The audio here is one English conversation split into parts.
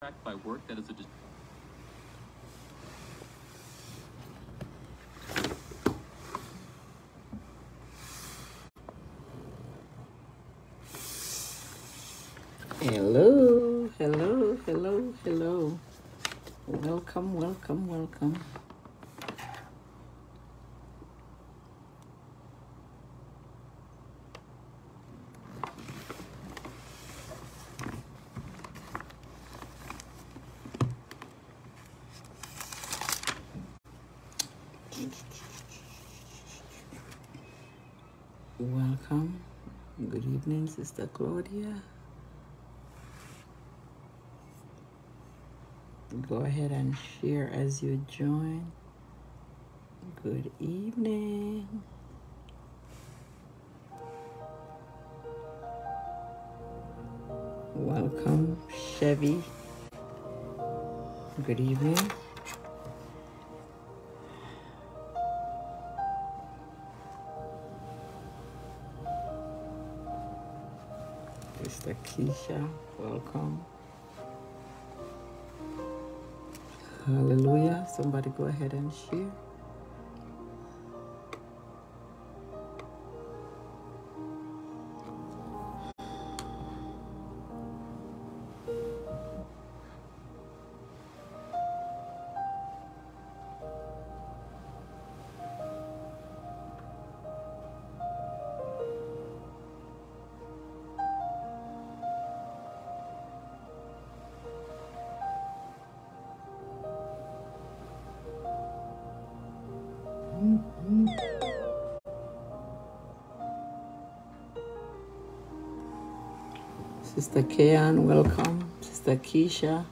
Tracked by work that is a Hello, hello, hello, hello. Welcome, welcome, welcome. Welcome. Good Sister Claudia. Go ahead and share as you join. Good evening. Welcome, Chevy. Good evening. Keisha, welcome. Hallelujah. Somebody go ahead and share. Kayan, welcome. Sister Keisha.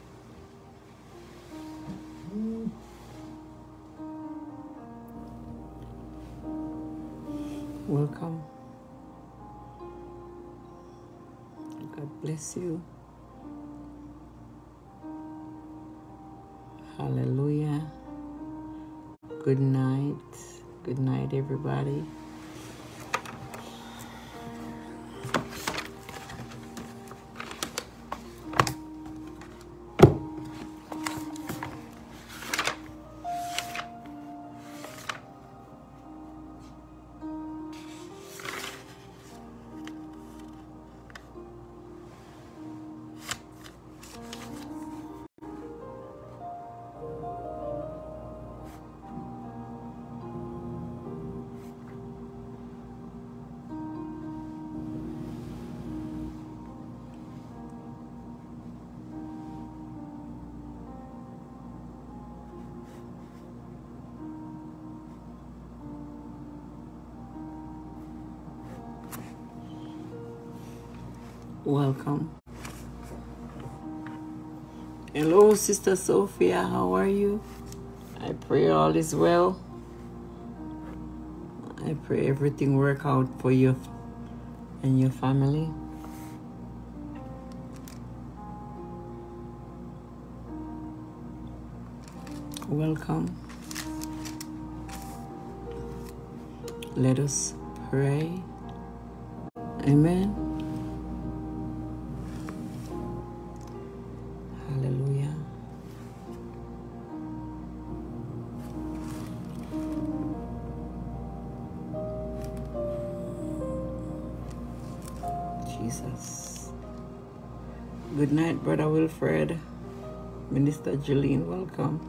Welcome. Hello, Sister Sophia. How are you? I pray all is well. I pray everything work out for you and your family. Welcome. Let us pray. Amen. Good night, Brother Wilfred. Minister Jeline, welcome.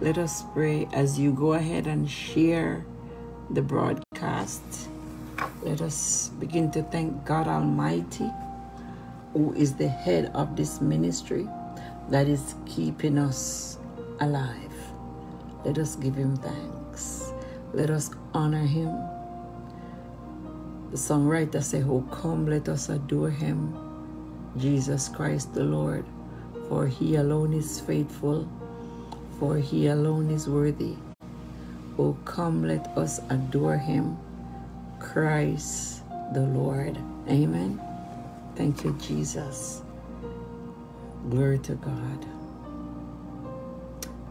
Let us pray as you go ahead and share the broadcast. Let us begin to thank God Almighty, who is the head of this ministry that is keeping us alive. Let us give him thanks. Let us honor him. The songwriter said, Oh, come, let us adore him, Jesus Christ the Lord, for he alone is faithful, for he alone is worthy. Oh, come, let us adore him, Christ the Lord. Amen. Thank you, Jesus. Glory to God.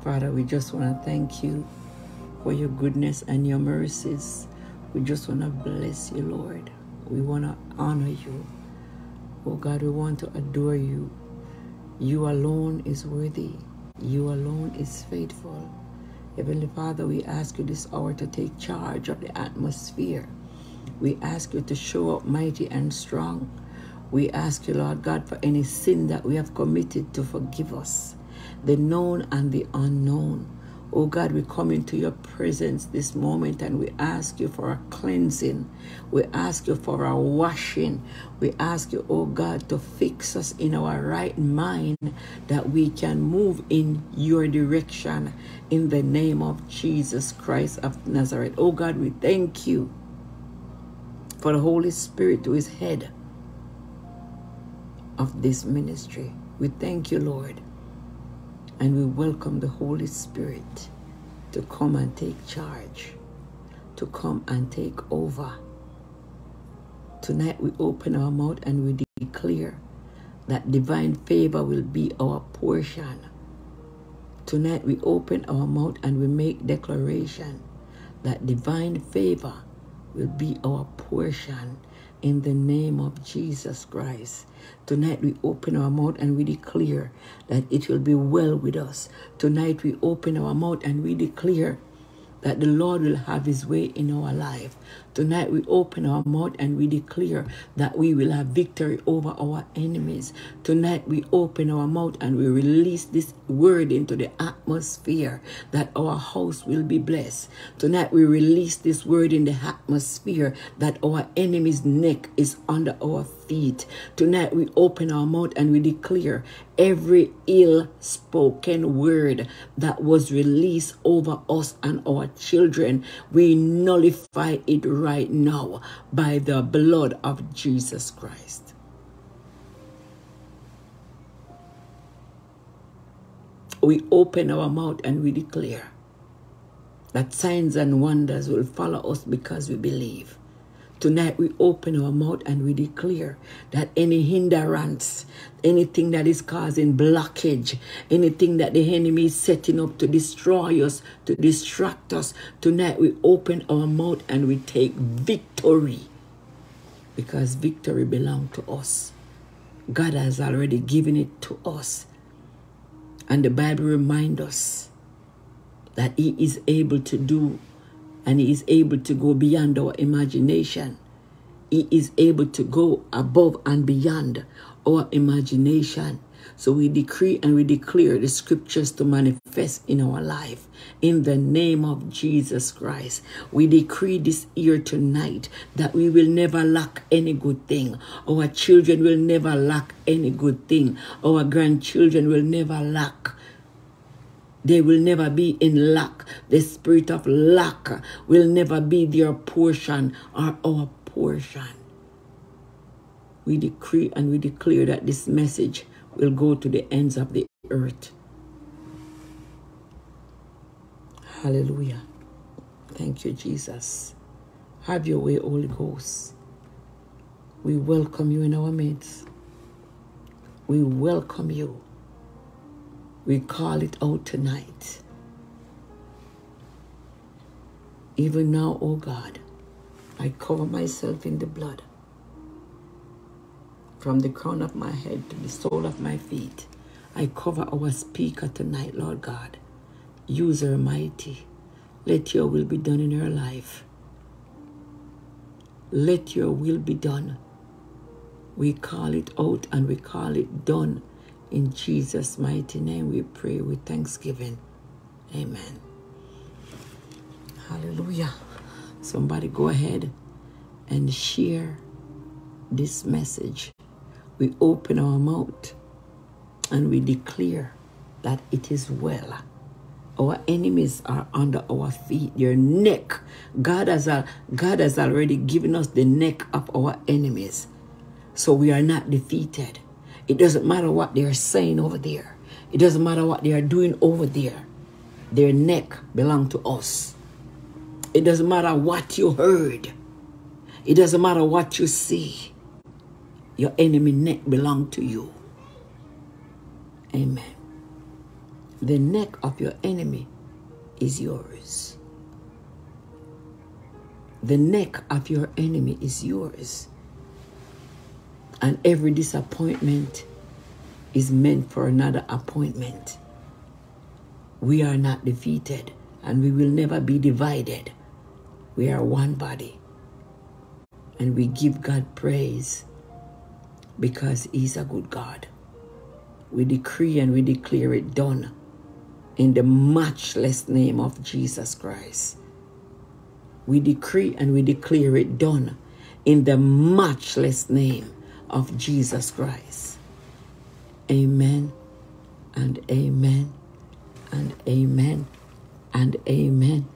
Father, we just want to thank you for your goodness and your mercies. We just want to bless you, Lord. We want to honor you. Oh God, we want to adore you. You alone is worthy. You alone is faithful. Heavenly Father, we ask you this hour to take charge of the atmosphere. We ask you to show up mighty and strong. We ask you, Lord God, for any sin that we have committed to forgive us, the known and the unknown. Oh God, we come into your presence this moment and we ask you for a cleansing. We ask you for a washing. We ask you, oh God, to fix us in our right mind that we can move in your direction in the name of Jesus Christ of Nazareth. Oh God, we thank you for the Holy Spirit who is head of this ministry. We thank you, Lord and we welcome the Holy Spirit to come and take charge, to come and take over. Tonight we open our mouth and we declare that divine favor will be our portion. Tonight we open our mouth and we make declaration that divine favor will be our portion in the name of Jesus Christ. Tonight we open our mouth and we declare that it will be well with us. Tonight we open our mouth and we declare that the Lord will have his way in our life. Tonight we open our mouth and we declare that we will have victory over our enemies. Tonight we open our mouth and we release this word into the atmosphere that our house will be blessed. Tonight we release this word in the atmosphere that our enemy's neck is under our feet. Tonight we open our mouth and we declare every ill spoken word that was released over us and our children, we nullify it right now by the blood of Jesus Christ. We open our mouth and we declare that signs and wonders will follow us because we believe. Tonight we open our mouth and we declare that any hindrance, anything that is causing blockage, anything that the enemy is setting up to destroy us, to distract us, tonight we open our mouth and we take victory because victory belongs to us. God has already given it to us. And the Bible reminds us that He is able to do and He is able to go beyond our imagination. He is able to go above and beyond our imagination. So we decree and we declare the scriptures to manifest in our life. In the name of Jesus Christ, we decree this year tonight that we will never lack any good thing. Our children will never lack any good thing. Our grandchildren will never lack they will never be in lack. The spirit of lack will never be their portion or our portion. We decree and we declare that this message will go to the ends of the earth. Hallelujah. Thank you, Jesus. Have your way, Holy Ghost. We welcome you in our midst. We welcome you. We call it out tonight. Even now, O oh God, I cover myself in the blood from the crown of my head to the sole of my feet. I cover our speaker tonight, Lord God. Use her mighty. Let your will be done in her life. Let your will be done. We call it out and we call it done in Jesus' mighty name we pray with thanksgiving. Amen. Hallelujah. Somebody go ahead and share this message. We open our mouth and we declare that it is well. Our enemies are under our feet, your neck. God has, a, God has already given us the neck of our enemies. So we are not defeated. It doesn't matter what they're saying over there. It doesn't matter what they are doing over there. Their neck belong to us. It doesn't matter what you heard. It doesn't matter what you see. Your enemy neck belong to you. Amen. The neck of your enemy is yours. The neck of your enemy is yours and every disappointment is meant for another appointment. We are not defeated and we will never be divided. We are one body. And we give God praise because He's a good God. We decree and we declare it done in the matchless name of Jesus Christ. We decree and we declare it done in the matchless name of Jesus Christ. Amen and amen and amen and amen.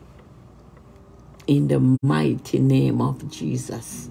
In the mighty name of Jesus.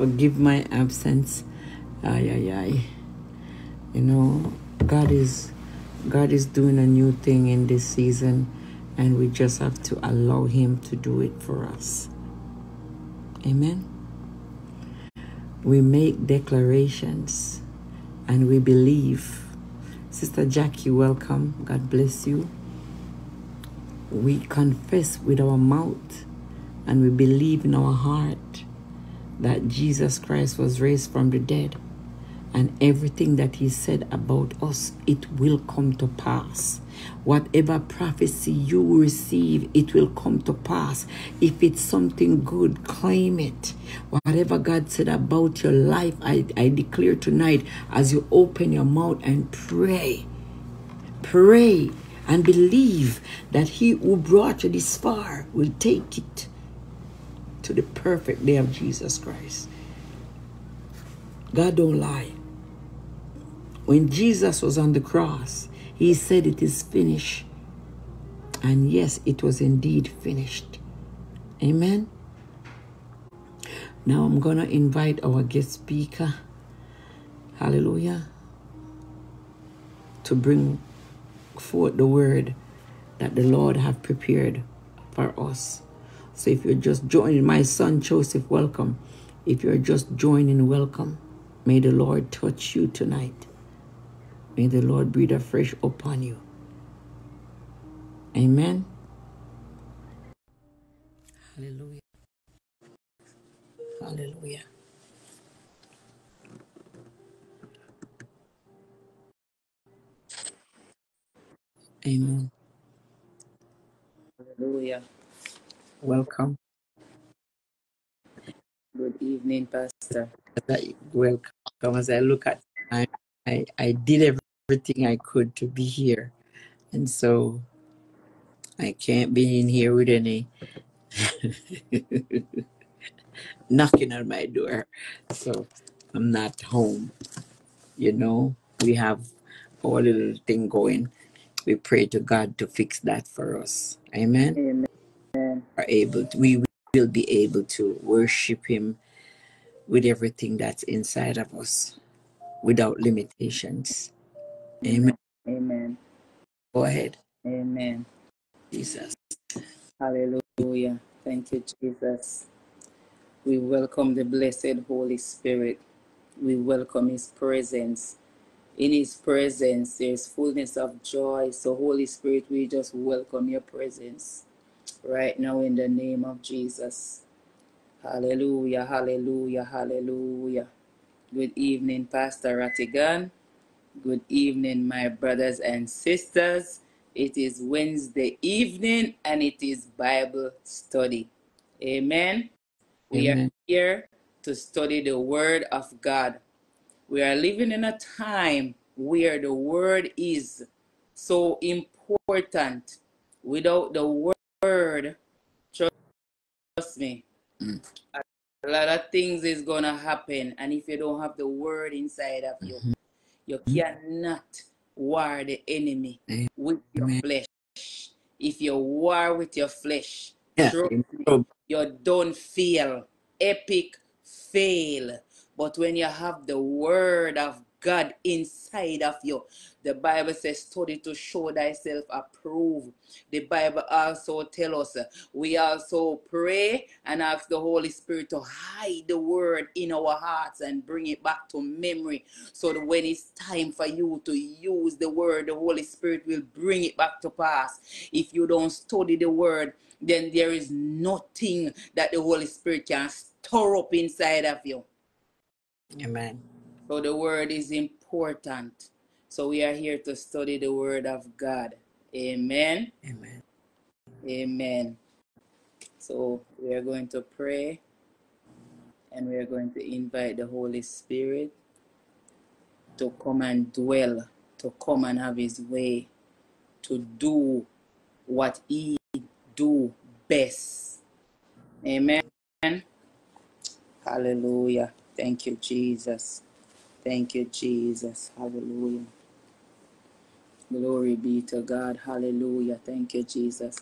Forgive my absence. Ay, ay, ay. You know, God is God is doing a new thing in this season, and we just have to allow Him to do it for us. Amen. We make declarations and we believe. Sister Jackie, welcome. God bless you. We confess with our mouth and we believe in our heart that Jesus Christ was raised from the dead and everything that he said about us, it will come to pass. Whatever prophecy you receive, it will come to pass. If it's something good, claim it. Whatever God said about your life, I, I declare tonight as you open your mouth and pray. Pray and believe that he who brought you this far will take it to the perfect day of Jesus Christ. God don't lie. When Jesus was on the cross, he said it is finished. And yes, it was indeed finished. Amen. Now I'm going to invite our guest speaker, hallelujah, to bring forth the word that the Lord have prepared for us. So if you're just joining, my son Joseph, welcome. If you're just joining, welcome. May the Lord touch you tonight. May the Lord breathe afresh upon you. Amen. Hallelujah. Hallelujah. Amen. Hallelujah. Welcome. Good evening, Pastor. Welcome. As I look at I, I, I did everything I could to be here. And so I can't be in here with any knocking on my door. So I'm not home. You know, we have our little thing going. We pray to God to fix that for us. Amen. Amen. Are able to, we will be able to worship Him with everything that's inside of us without limitations. Amen. Amen. Go ahead, Amen. Jesus. Hallelujah. Thank you, Jesus. We welcome the blessed Holy Spirit. We welcome His presence. In His presence, there's fullness of joy. So, Holy Spirit, we just welcome your presence right now in the name of Jesus. Hallelujah, hallelujah, hallelujah. Good evening, Pastor Ratigan. Good evening, my brothers and sisters. It is Wednesday evening and it is Bible study. Amen. We are here to study the Word of God. We are living in a time where the Word is so important. Without the Word, trust me, Mm. a lot of things is going to happen. And if you don't have the Word inside of you, Mhm. you cannot war the enemy Amen. with your flesh. If you war with your flesh, Yeah. me, you don't feel Epic fail. But when you have the word of God inside of you, the Bible says, study to show thyself approved. The Bible also tell us we also pray and ask the Holy Spirit to hide the word in our hearts and bring it back to memory. So that when it's time for you to use the word, the Holy Spirit will bring it back to pass. If you don't study the word, then there is nothing that the Holy Spirit can store up inside of you. Amen. So the word is important. So we are here to study the word of God. Amen. Amen. Amen. So we are going to pray and we are going to invite the Holy Spirit to come and dwell, to come and have his way, to do what he do best. Amen. Hallelujah. Thank you, Jesus. Thank you, Jesus. Hallelujah. Glory be to God. Hallelujah. Thank you, Jesus.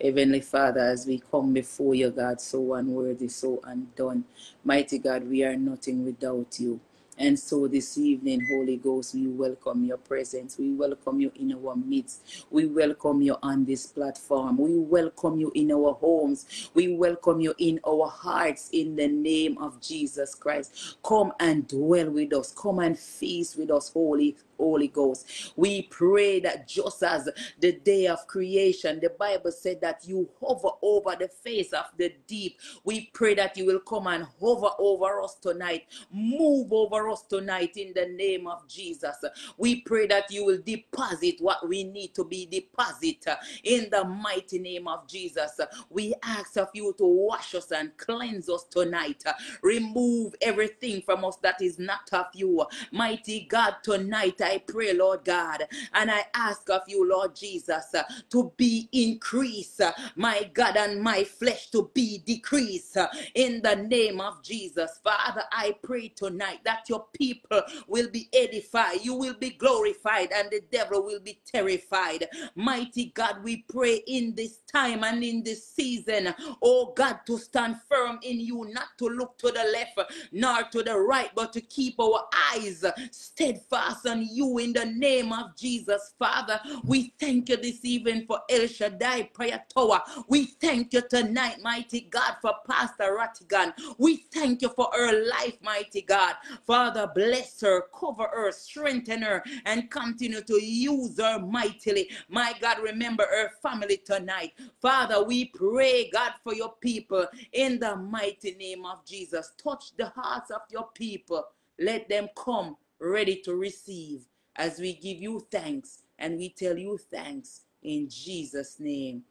Heavenly Father, as we come before you, God, so unworthy, so undone. Mighty God, we are nothing without you. And so this evening, Holy Ghost, we welcome your presence. We welcome you in our midst. We welcome you on this platform. We welcome you in our homes. We welcome you in our hearts in the name of Jesus Christ. Come and dwell with us. Come and feast with us, Holy Holy Ghost. We pray that just as the day of creation, the Bible said that you hover over the face of the deep. We pray that you will come and hover over us tonight, move over us tonight in the name of Jesus. We pray that you will deposit what we need to be deposit in the mighty name of Jesus. We ask of you to wash us and cleanse us tonight. Remove everything from us that is not of you. Mighty God, tonight I pray, Lord God, and I ask of you, Lord Jesus, to be increased, uh, my God, and my flesh to be decreased uh, in the name of Jesus. Father, I pray tonight that your people will be edified, you will be glorified, and the devil will be terrified. Mighty God, we pray in this time and in this season, oh God, to stand firm in you, not to look to the left nor to the right, but to keep our eyes steadfast on you in the name of Jesus. Father, we thank you this evening for El Shaddai Prayer Tower. We thank you tonight, mighty God, for Pastor Rattigan. We thank you for her life, mighty God. Father, bless her, cover her, strengthen her, and continue to use her mightily. My God, remember her family tonight. Father, we pray, God, for your people in the mighty name of Jesus. Touch the hearts of your people. Let them come ready to receive as we give you thanks and we tell you thanks in Jesus' name.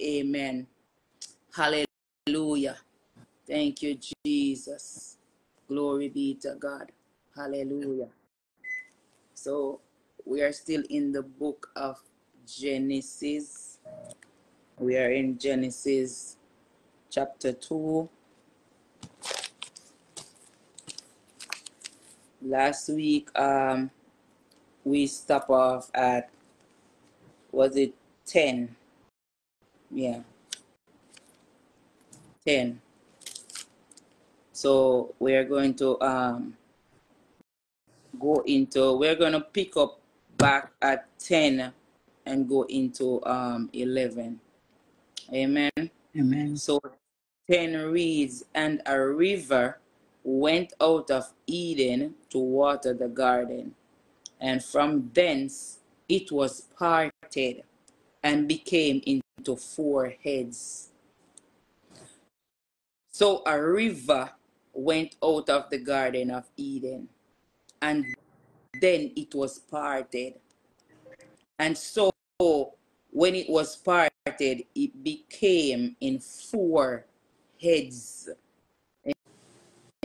Amen. Hallelujah. Thank you, Jesus. Glory be to God. Hallelujah. So we are still in the book of Genesis. We are in Genesis chapter 2. Last week, um, we stop off at, was it 10? Yeah. 10. So we're going to um, go into, we're going to pick up back at 10 and go into um, 11. Amen. Amen. So 10 reads, And a river went out of Eden to water the garden, and from thence it was parted and became into four heads. So a river went out of the Garden of Eden, and then it was parted. And so when it was parted, it became in four heads.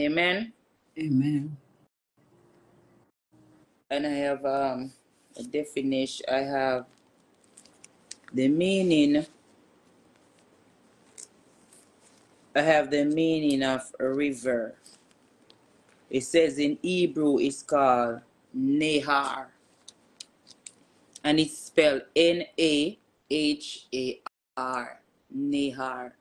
Amen. Amen. And I have um, a definition, I have the meaning. I have the meaning of a river. It says in Hebrew it's called Nehar. And it's spelled N A H A R. Nehar.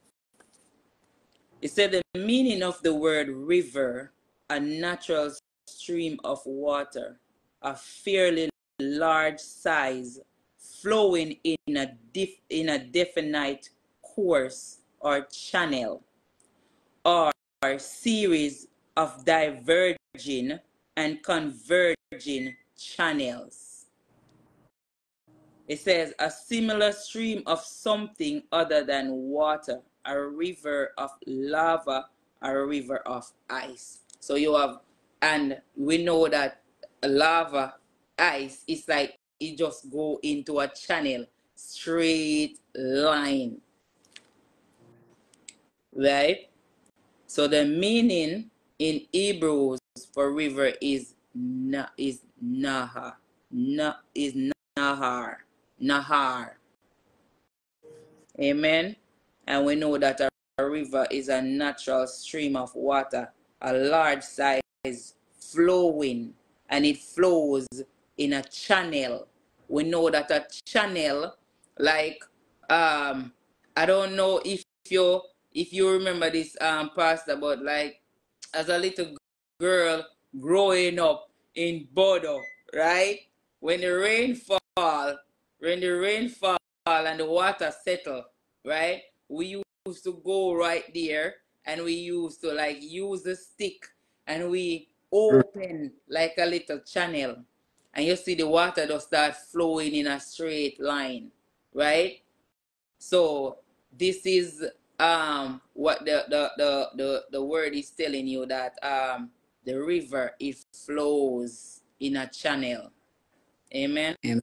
It said the meaning of the word river, a natural stream of water, a fairly large size, flowing in a, dif- in a definite course or channel, or series of diverging and converging channels. It says a similar stream of something other than water, a river of lava, a river of ice. So you have, and we know that lava, ice, is like it just go into a channel, straight line. Right? So the meaning in Hebrews for river is na is naha. Na is nahar. Nahar. Amen. And we know that a river is a natural stream of water, a large size flowing, and it flows in a channel. We know that a channel, like um, I don't know if you if you remember this um pastor, but like as a little girl growing up in Bodo, right? When the rain fall, when the rain fall and the water settle, right? We used to go right there and we used to like use the stick and we open like a little channel and you see the water just start flowing in a straight line, right? So this is um what the the the the, the word is telling you that um the river it flows in a channel. Amen. Amen.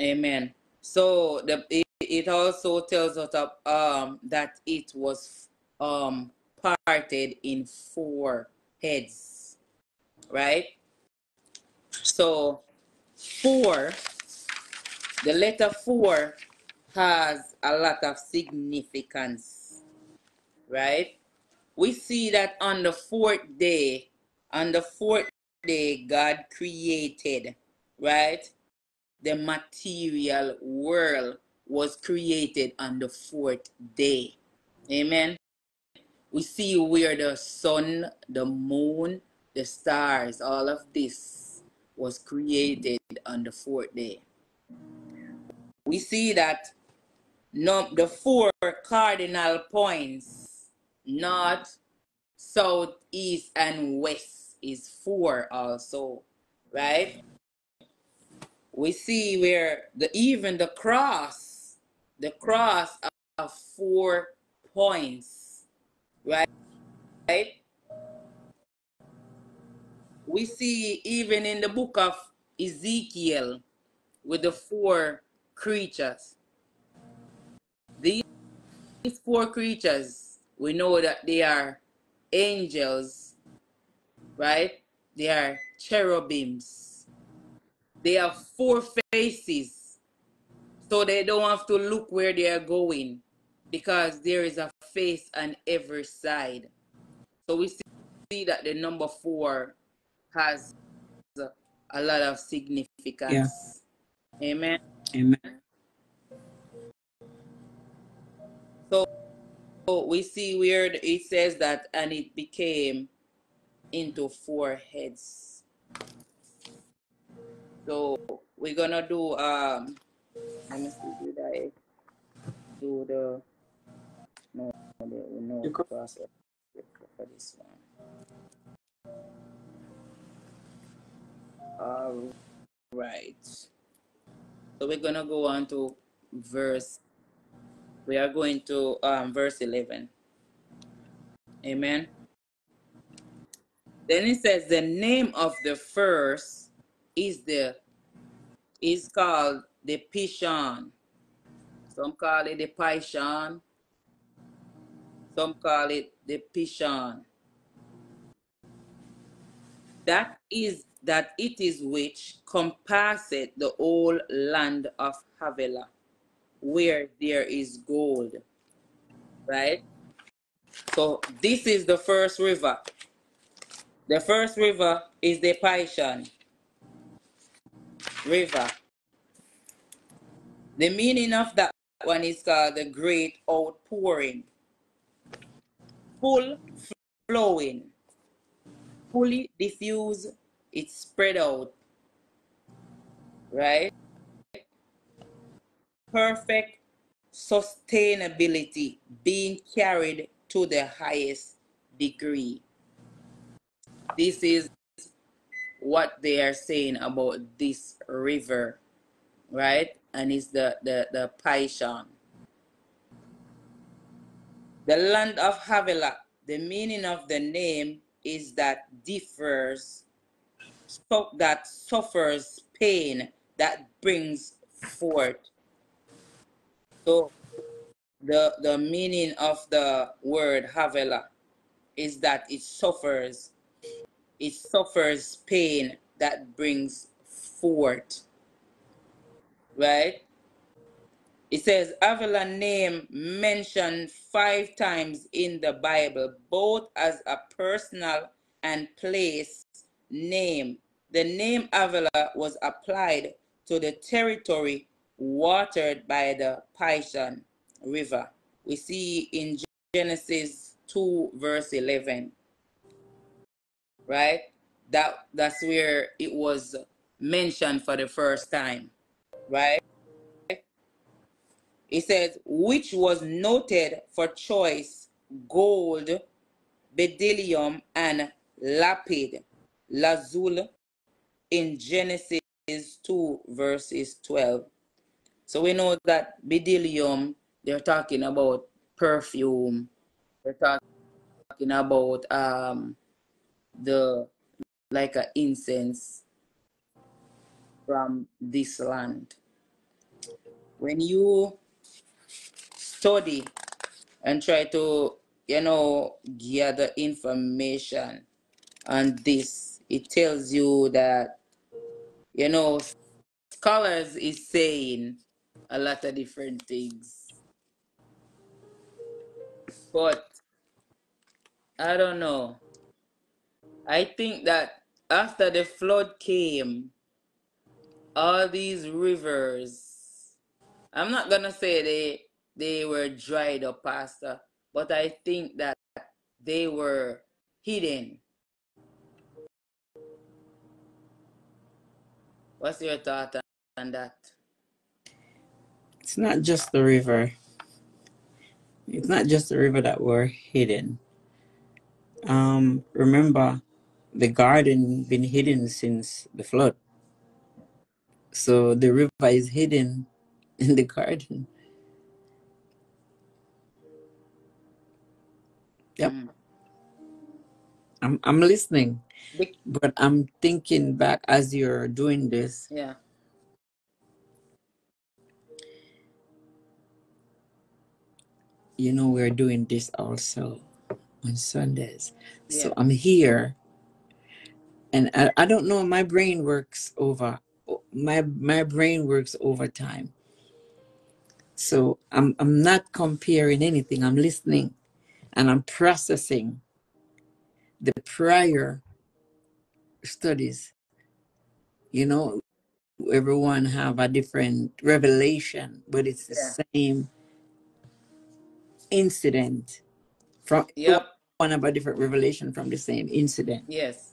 Amen. So the it, also tells us um that it was um parted in four heads, right? So four, the letter four has a lot of significance, right? We see that on the fourth day, on the fourth day, God created, right? The material world was created on the fourth day. Amen. We see where the sun, the moon, the stars, all of this was created on the fourth day. We see that no, the four cardinal points, north, south, east, and west, is four also, right? We see where the even the cross, the cross of four points, right? Right? We see even in the book of Ezekiel with the four creatures. These four creatures, we know that they are angels, right? They are cherubims. They have four faces, so they don't have to look where they are going. because there is a face on every side. So we see that the number four has a lot of significance. Yeah. Amen. Amen. So, so we see where it says that, and it became into four heads. So we're gonna do um see did I do the no the no go- process for this one. All right. So we're gonna go on to verse we are going to um verse 11. Amen. Then it says the name of the first is the is called the Pishon. Some call it the Pishon. Some call it the Pishon. That is that it is which compasseth the whole land of Havilah, where there is gold. Right? So this is the first river. The first river is the Pishon River. The meaning of that one is called the great outpouring. Full flowing, fully diffuse, it's spread out. Right? Perfect sustainability being carried to the highest degree. This is what they are saying about this river, right? And it's the the the Pishon. The land of Havilah. The meaning of the name is that differs, so that suffers pain that brings forth. So the the meaning of the word Havilah is that it suffers it suffers pain that brings forth. Right? It says Avila name mentioned five times in the Bible, both as a personal and place name. The name Avila was applied to the territory watered by the Pishon River. We see in Genesis 2, verse 11 right? That that's where it was mentioned for the first time, right? It says, which was noted for choice gold, bdellium, and lapid, lazul, in Genesis 2, verses 12. So we know that bdellium, they're talking about perfume, they're talking about um, the like a incense from this land. When you study and try to, you know, gather information on this, it tells you that, you know, scholars is saying a lot of different things. But I don't know. I think that after the flood came, all these rivers, I'm not gonna say they they were dried up, Pastor, but I think that they were hidden. What's your thought on that? It's not just the river. It's not just the river that were hidden. Um, remember, the garden been hidden since the flood. So the river is hidden in the garden. Yep. Mm. I'm I'm listening, but I'm thinking back as you're doing this. yeah. You know, we're doing this also on Sundays. So I'm here and I, I don't know my brain works over my my brain works overtime So I'm I'm not comparing anything. I'm listening and I'm processing the prior studies. You know, everyone have a different revelation, but it's the Yeah. same incident from Yep. one of a different revelation from the same incident. Yes.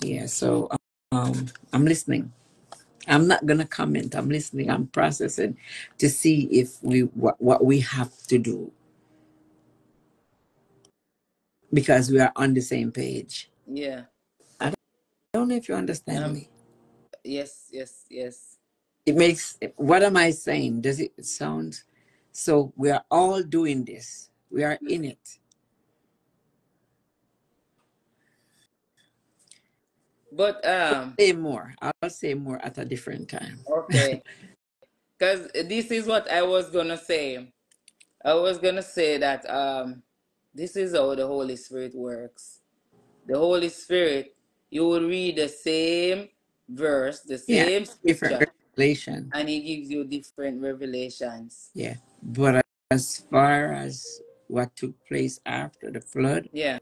Yeah, so um I'm listening. I'm not gonna comment. I'm listening. I'm processing to see if we what, what we have to do because we are on the same page. Yeah. I don't know if you understand Um, me. Yes. Yes. Yes. It makes what am I saying? Does it sound so we are all doing this. We are in it. But um. Say more. I'll say more at a different time. Okay. Because this is what I was gonna say. I was gonna say that um, this is how the Holy Spirit works. The Holy Spirit, you will read the same verse, the same different scripture, revelation. and He gives you different revelations. Yeah. But as far as what took place after the flood, Yeah.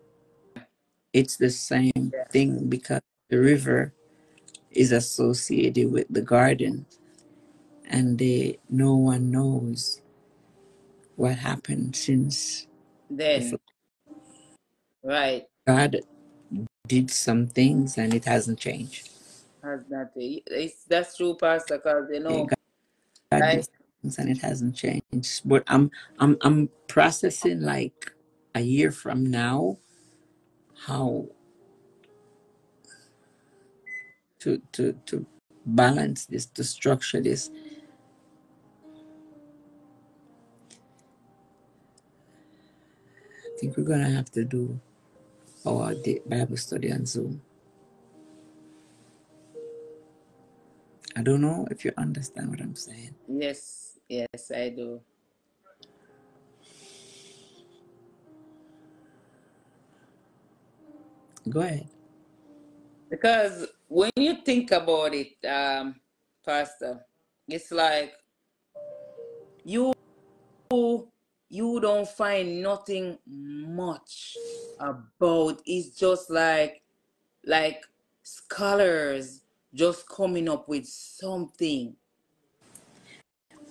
it's the same Yeah. thing because the river is associated with the garden and they no one knows what happened since the Then, right, God did some things and it hasn't changed. has not. It's that's true, Pastor. Because you know, God, God things and it hasn't changed. But I'm I'm I'm processing like a year from now how to to to balance this, to structure this. I think we're gonna have to do our Bible study on Zoom. I don't know if you understand what I'm saying. yes, yes, I do. Go ahead. Because when you think about it, um, Pastor, it's like you you don't find nothing much about it's just like like scholars just coming up with something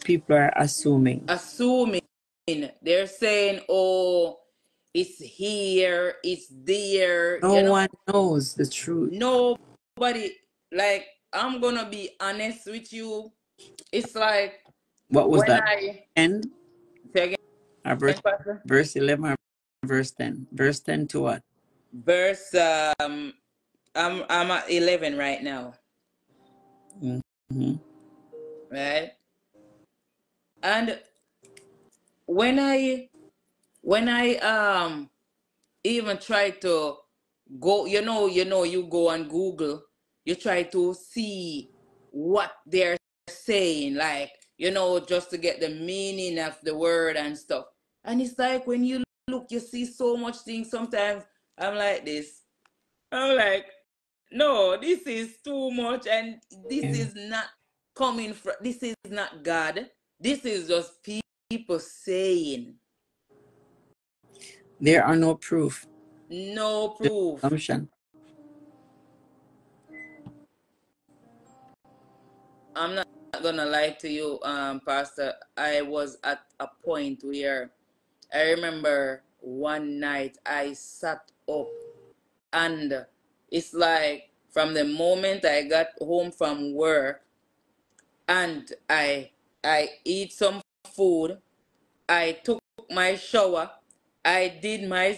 People are assuming. assuming they're saying oh it's here it's there No you know one knows the truth. Nobody like i'm gonna be honest with you. It's like What was that? i 10 say again? Or verse, verse 11 or verse 10? Verse 10 to what? verse um i'm i'm at 11 right now. Hmm right? And when i when i um even try to go you know you know you go on google you try to see what they're saying like you know just to get the meaning of the word and stuff and it's like when you look you see so much things sometimes i'm like this i'm like no this is too much and this Yeah. is not coming from this is not god this is just people saying There are no proof. no proof assumption. I'm not gonna lie to you, um, Pastor. I was at a point where I remember one night I sat up and it's like from the moment I got home from work and I I eat some food, I took my shower, I did my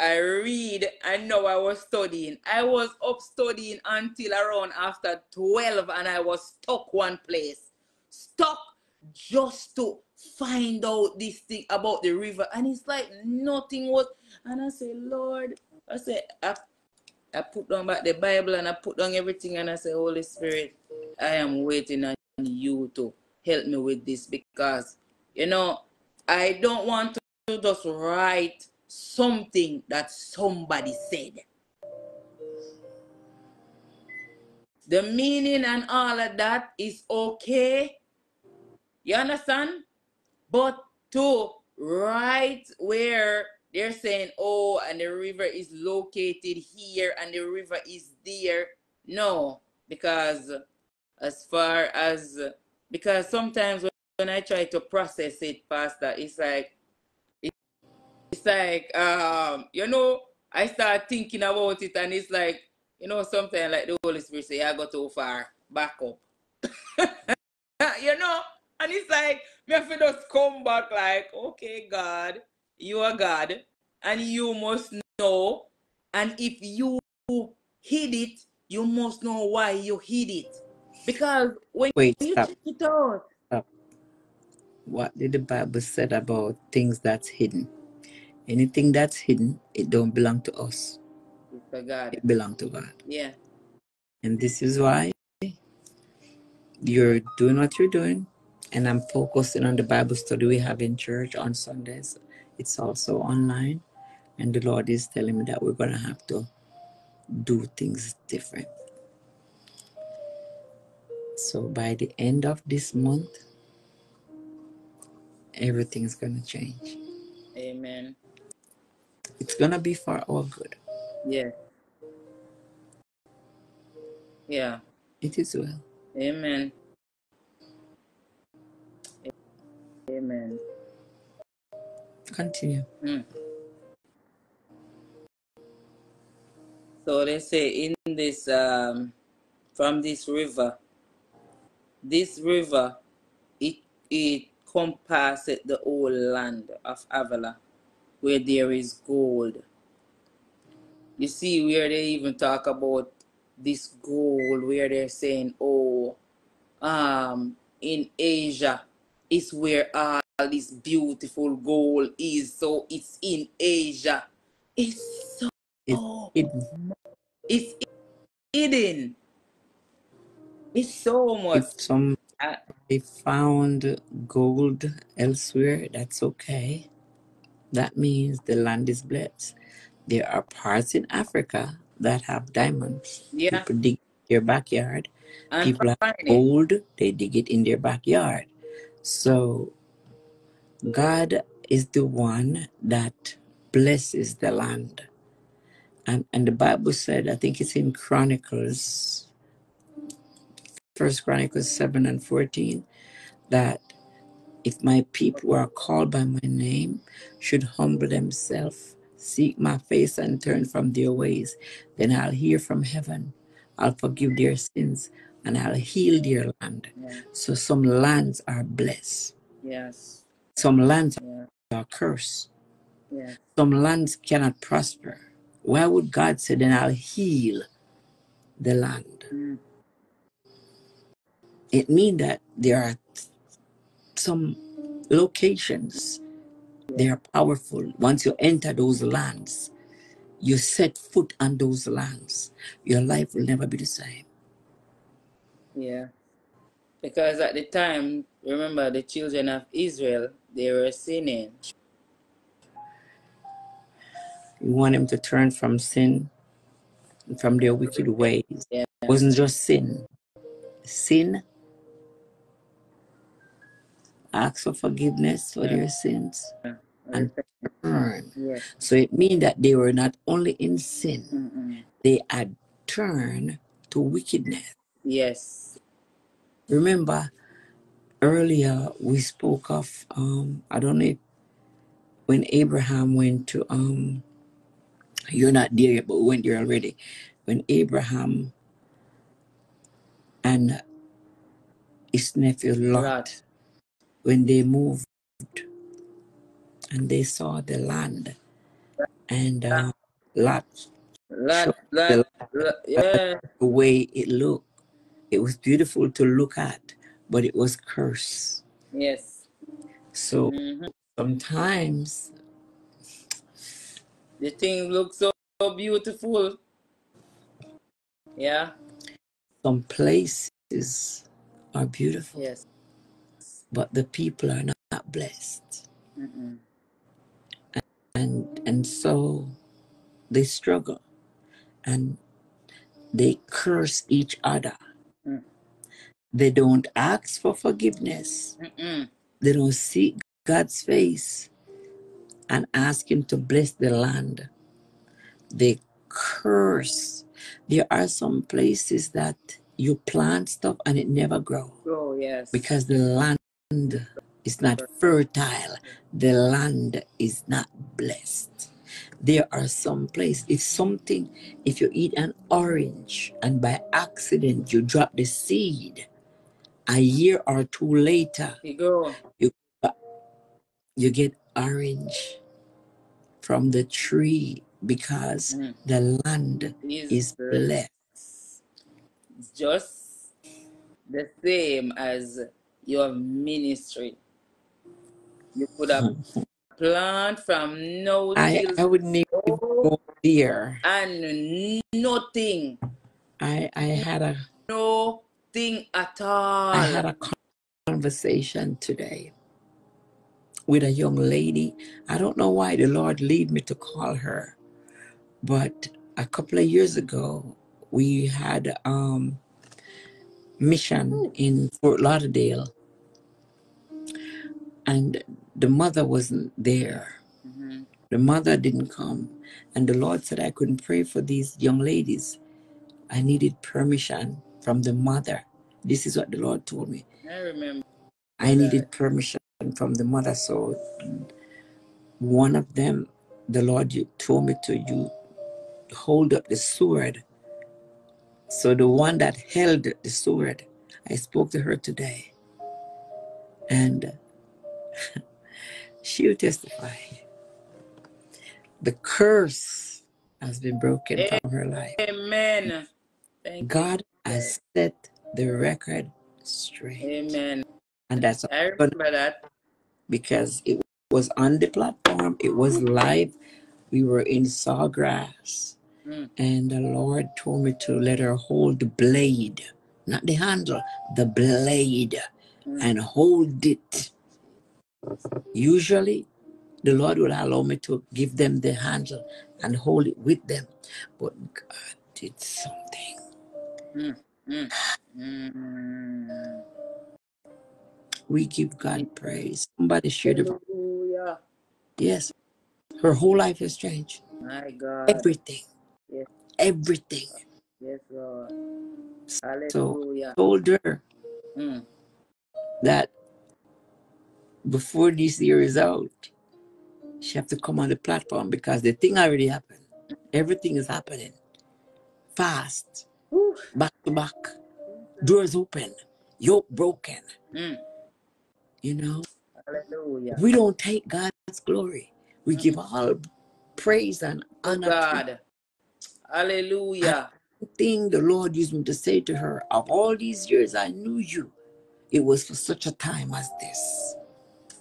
I read I know I was studying. I was up studying until around after 12 and I was stuck one place. Stuck just to find out this thing about the river. And it's like nothing was and I say, Lord, I said I, I put down back the Bible and I put down everything and I say, Holy Spirit, I am waiting on you to help me with this because you know I don't want to just write something that somebody said. The meaning and all of that is okay. You understand? but to write where they're saying, oh, and the river is located here and the river is there. No, because as far as because sometimes when I try to process it, Pastor, it's like it's like um, you know, I start thinking about it and it's like, you know, something like the Holy Spirit say, I go too far, back up. you know? And it's like, me have to just come back like, okay, God, you are God, and you must know. And if you hid it, you must know why you hid it. Because when Wait, you check it out, stop. What did the Bible said about things that's hidden? Anything that's hidden, it don't belong to us. God. It belong to God. Yeah. And this is why you're doing what you're doing. And I'm focusing on the Bible study we have in church on Sundays. It's also online. And the Lord is telling me that we're going to have to do things different. So by the end of this month, everything's going to change. Amen. It's going to be for our good. Yeah. Yeah. It is well. Amen. Amen. Continue. Mm. So they say in this um from this river, this river it it compasses the whole land of Havilah where there is gold. You see where they even talk about this gold where they're saying, oh, um in Asia is where all this beautiful gold is. So it's in Asia. It's so It's hidden. it's hidden. It's so much. If some they found gold elsewhere, that's okay. That means the land is blessed. There are parts in Africa that have diamonds. yeah, People dig their backyard. and People it. gold, they dig it in their backyard. So God is the one that blesses the land. And and the Bible said, I think it's in Chronicles, First Chronicles 7 and 14, that if my people who are called by my name should humble themselves, seek my face and turn from their ways, then I'll hear from heaven. I'll forgive their sins and I'll heal their land. Yeah. So some lands are blessed. Yes. Some lands Yeah. are cursed. Yeah. Some lands cannot prosper. Why would God say, then I'll heal the land? Mm. It means that there are some locations, they are powerful. Once you enter those lands, you set foot on those lands, your life will never be the same. Yeah. Because at the time, remember the children of Israel, they were sinning. You want them to turn from sin, and from their wicked ways. Yeah. It wasn't just sin. Sin, ask for forgiveness for Yeah. their sins, Yeah. and turn. Yes. So it means that they were not only in sin, Mm-mm. they had turned to wickedness. Yes. Remember earlier we spoke of um I don't know if- when Abraham went to um you're not there yet, but we went there already. When Abraham and his nephew Lot, Lot. When they moved and they saw the land and uh, Lot Lot. Lot. Lot. Yeah. the way it looked. It was beautiful to look at, but it was cursed. Yes. So hmm sometimes The thing looks so, so beautiful. Yeah. some places are beautiful, Yes. But the people are not, blessed. Mm-mm. And and so they struggle and they curse each other. Mm. They don't ask for forgiveness. Mm-mm. They don't seek God's face and ask Him to bless the land. They curse. There are some places that you plant stuff and it never grows Oh, yes. because the land is not fertile. The land is not blessed. There are some places, if something, if you eat an orange and by accident you drop the seed, a year or two later, You go. you get orange from the tree because Mm. the land Is is blessed. It's just the same as your ministry. You could have plant from now I, I wouldn't even oh, go there. and nothing, I, I had a nothing at all. I had a conversation today with a young lady. I don't know why the Lord lead me to call her, but a couple of years ago we had um mission in Fort Lauderdale and the mother wasn't there. Mhm. The mother didn't come. And the Lord said I couldn't pray for these young ladies. I needed permission from the mother. This is what the Lord told me. I remember I needed permission from the mother. So one of them, the Lord told me to you hold up the sword. So the one that held the sword, I spoke to her today. And she'll testify. The curse has been broken from her life. Amen. Thank you. God has set the record straight. Amen. And that's I remember that. because it was on the platform, it was live. We were in Sawgrass, Mm. and the Lord told me to let her hold the blade, not the handle, the blade, Mm. and hold it. Usually, the Lord will allow me to give them the handle and hold it with them, but God did something. Mm. Mm. We give God praise. Somebody shared the Hallelujah. yes. Her whole life has changed. My God. Everything, Yes. everything. Yes, Lord. So Hallelujah. told her Mm. that before this year is out, she have to come on the platform because the thing already happened. Everything is happening fast, Whew. back to back. Doors open, yoke broken. Mm. You know, Hallelujah. we don't take God's glory. We give all praise and honor to God. Hallelujah. the thing the Lord used me to say to her. Of all these years, I knew you. It was for such a time as this.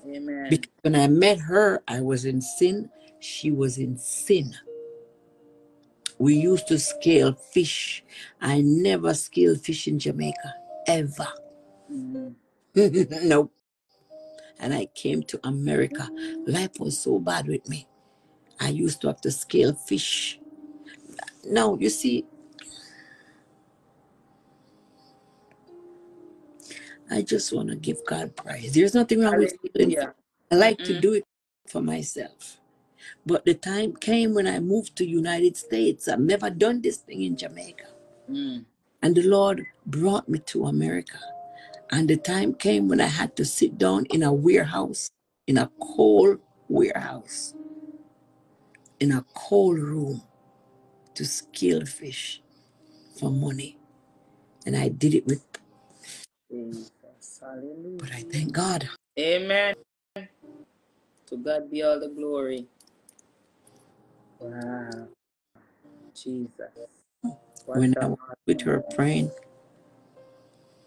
Amen. Because when I met her, I was in sin. She was in sin. We used to scale fish. I never scaled fish in Jamaica, ever. Mm. nope. And I came to America. Life was so bad with me. I used to have to scale fish. Now, you see, I just want to give God praise. There's nothing wrong with fish. I like to Mm-mm. do it for myself. But the time came when I moved to United States. I've never done this thing in Jamaica. Mm. And the Lord brought me to America. And the time came when I had to sit down in a warehouse, in a cold warehouse, in a cold room to scale fish for money. And I did it with, but I thank God. Amen. To God be all the glory. Wow. Jesus. What When I was with her praying,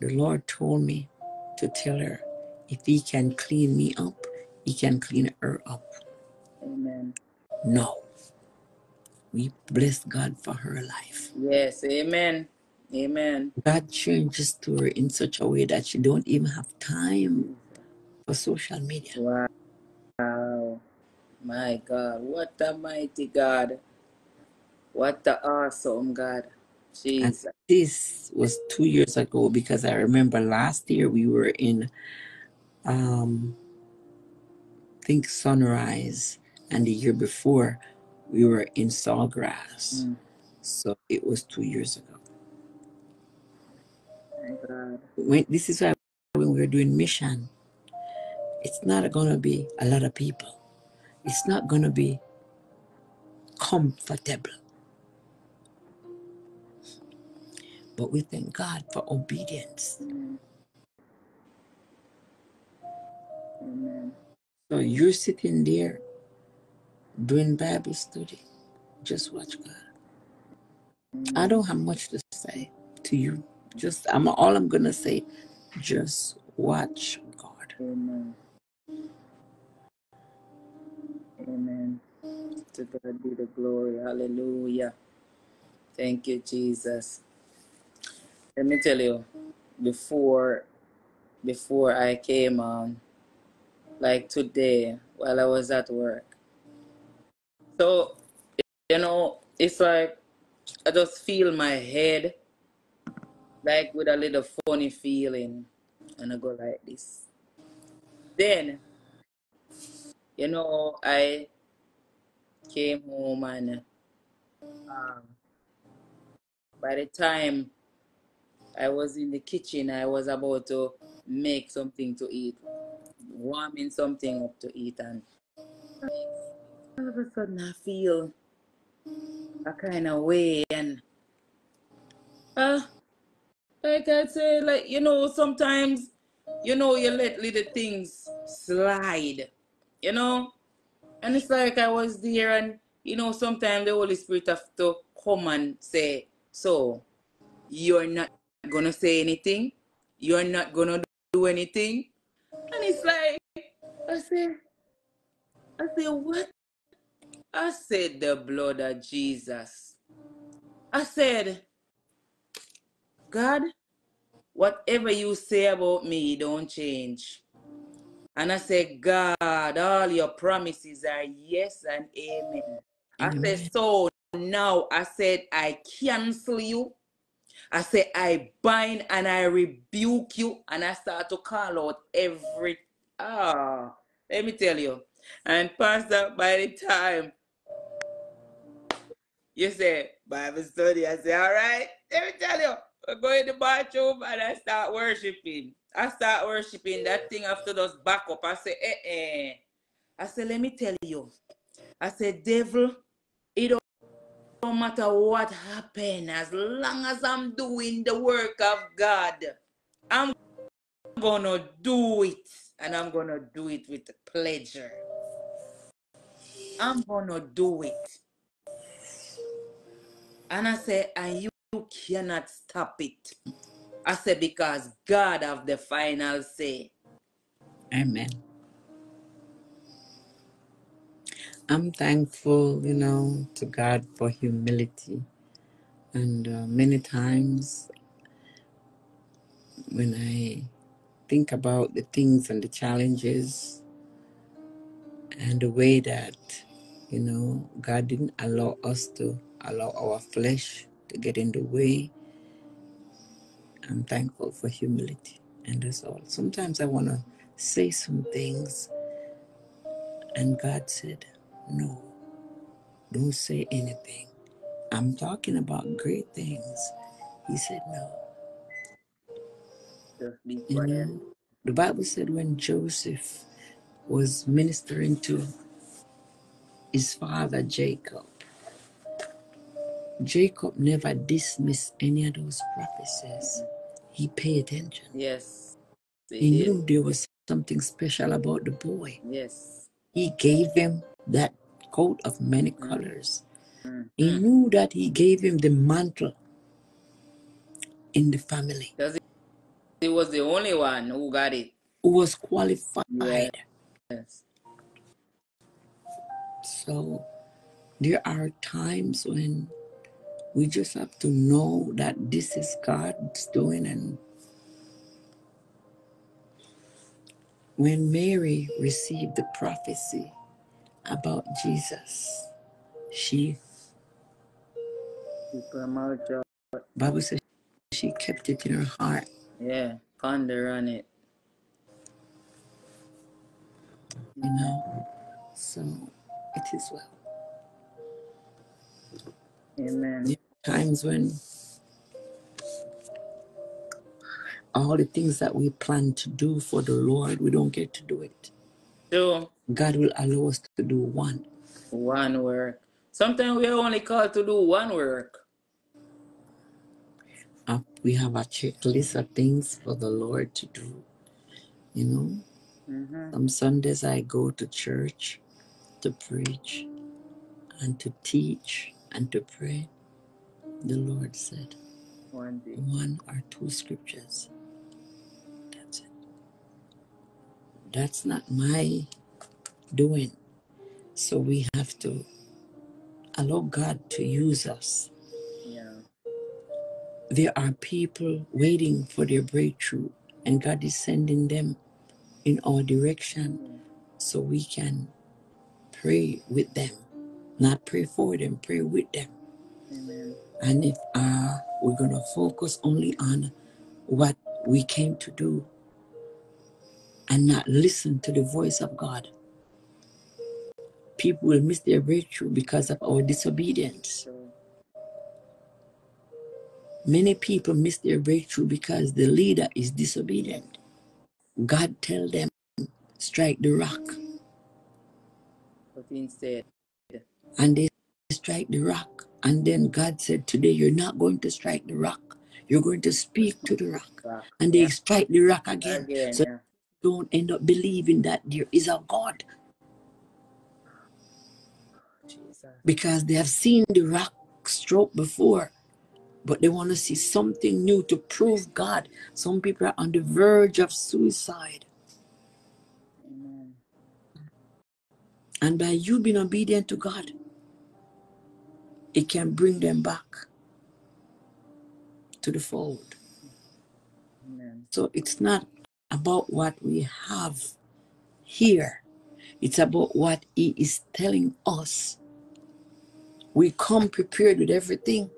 the Lord told me to tell her if He can clean me up, He can clean her up. Amen. No. We bless God for her life. Yes. Amen. Amen. God changes to her in such a way that she don't even have time for social media. Wow. wow. My God. What a mighty God. What a awesome God. And Jesus. this was two years ago because I remember last year we were in um think Sunrise, and the year before we were in Sawgrass. Mm. So it was two years ago. When this is why when we were doing mission, it's not gonna be a lot of people. It's not gonna be comfortable. But we thank God for obedience. Mm. Amen. So you're sitting there doing Bible study. Just watch God. I don't have much to say to you. Just I'm all I'm gonna say. Just watch God. Amen. Amen. To God be the glory. Hallelujah. Thank you, Jesus. Let me tell you, before before I came on, like today, while I was at work. So, you know, it's like I just feel my head like with a little funny feeling, and I go like this. Then, you know, I came home and um, by the time I was in the kitchen, I was about to make something to eat, warming something up to eat, and of a sudden I feel a kind of way, and uh, like I say, like you know, sometimes you know you let little things slide, you know, and it's like I was there, and you know, sometimes the Holy Spirit have to come and say, so you're not gonna say anything, you're not gonna do anything, and it's like I say, I say what? I said the blood of Jesus. I said, God, whatever you say about me don't change. And I said, God, all your promises are yes and amen. I said, so now I said, I cancel you. I said, I bind and I rebuke you. And I start to call out every, ah, let me tell you. And Pastor, by the time you say Bible study, I say, all right, let me tell you, I go in the bathroom and I start worshiping. I start worshiping that thing after those back up. I say, eh, eh. I say, let me tell you. I say, devil, it don't, don't matter what happen, as long as I'm doing the work of God, I'm gonna do it. And I'm gonna do it with pleasure. I'm gonna do it. And I say, and you, cannot stop it. I say, because God have the final say. Amen. I'm thankful, you know, to God for humility. And uh, many times when I think about the things and the challenges and the way that, you know, God didn't allow us to allow our flesh to get in the way, I'm thankful for humility. And that's all. Sometimes I want to say some things, and God said, no, don't say anything. I'm talking about great things. He said, no. You know, the Bible said when Joseph was ministering to his father Jacob, Jacob never dismissed any of those prophecies. He paid attention. Yes. He He knew there was something special about the boy. Yes. He gave him that coat of many Mm, colors. mm, He mm. knew that he gave him the mantle in the family he was the only one who got it. who was qualified. Yes. So there are times when we just have to know that this is God's doing. And when Mary received the prophecy about Jesus, she Keep her mouth shut. Bible says she kept it in her heart. Yeah. Ponder on it. You know? So it is well. Amen. Are times when all the things that we plan to do for the Lord, we don't get to do it. So, God will allow us to do one. one work. Sometimes we are only called to do one work. Uh, we have a checklist of things for the Lord to do. You know, Mm-hmm. some Sundays I go to church to preach and to teach and to pray. The Lord said, One one or two scriptures. That's it. That's not my doing. So we have to allow God to use us. Yeah. There are people waiting for their breakthrough, and God is sending them in our direction so we can pray with them. Not pray for them, pray with them. Amen. And if uh, we're going to focus only on what we came to do and not listen to the voice of God, people will miss their breakthrough because of our disobedience. Many people miss their breakthrough because the leader is disobedient. God tell them, strike the rock. but instead, And they strike the rock. And then God said, today you're not going to strike the rock. You're going to speak to the rock. And they strike the rock again. again. So Yeah. don't end up believing that there is a God Jesus. because they have seen the rock stroke before, but they want to see something new to prove God. Some people are on the verge of suicide. Amen. And by you being obedient to God, it can bring them back to the fold. Amen. So it's not about what we have here, it's about what He is telling us. We come prepared with everything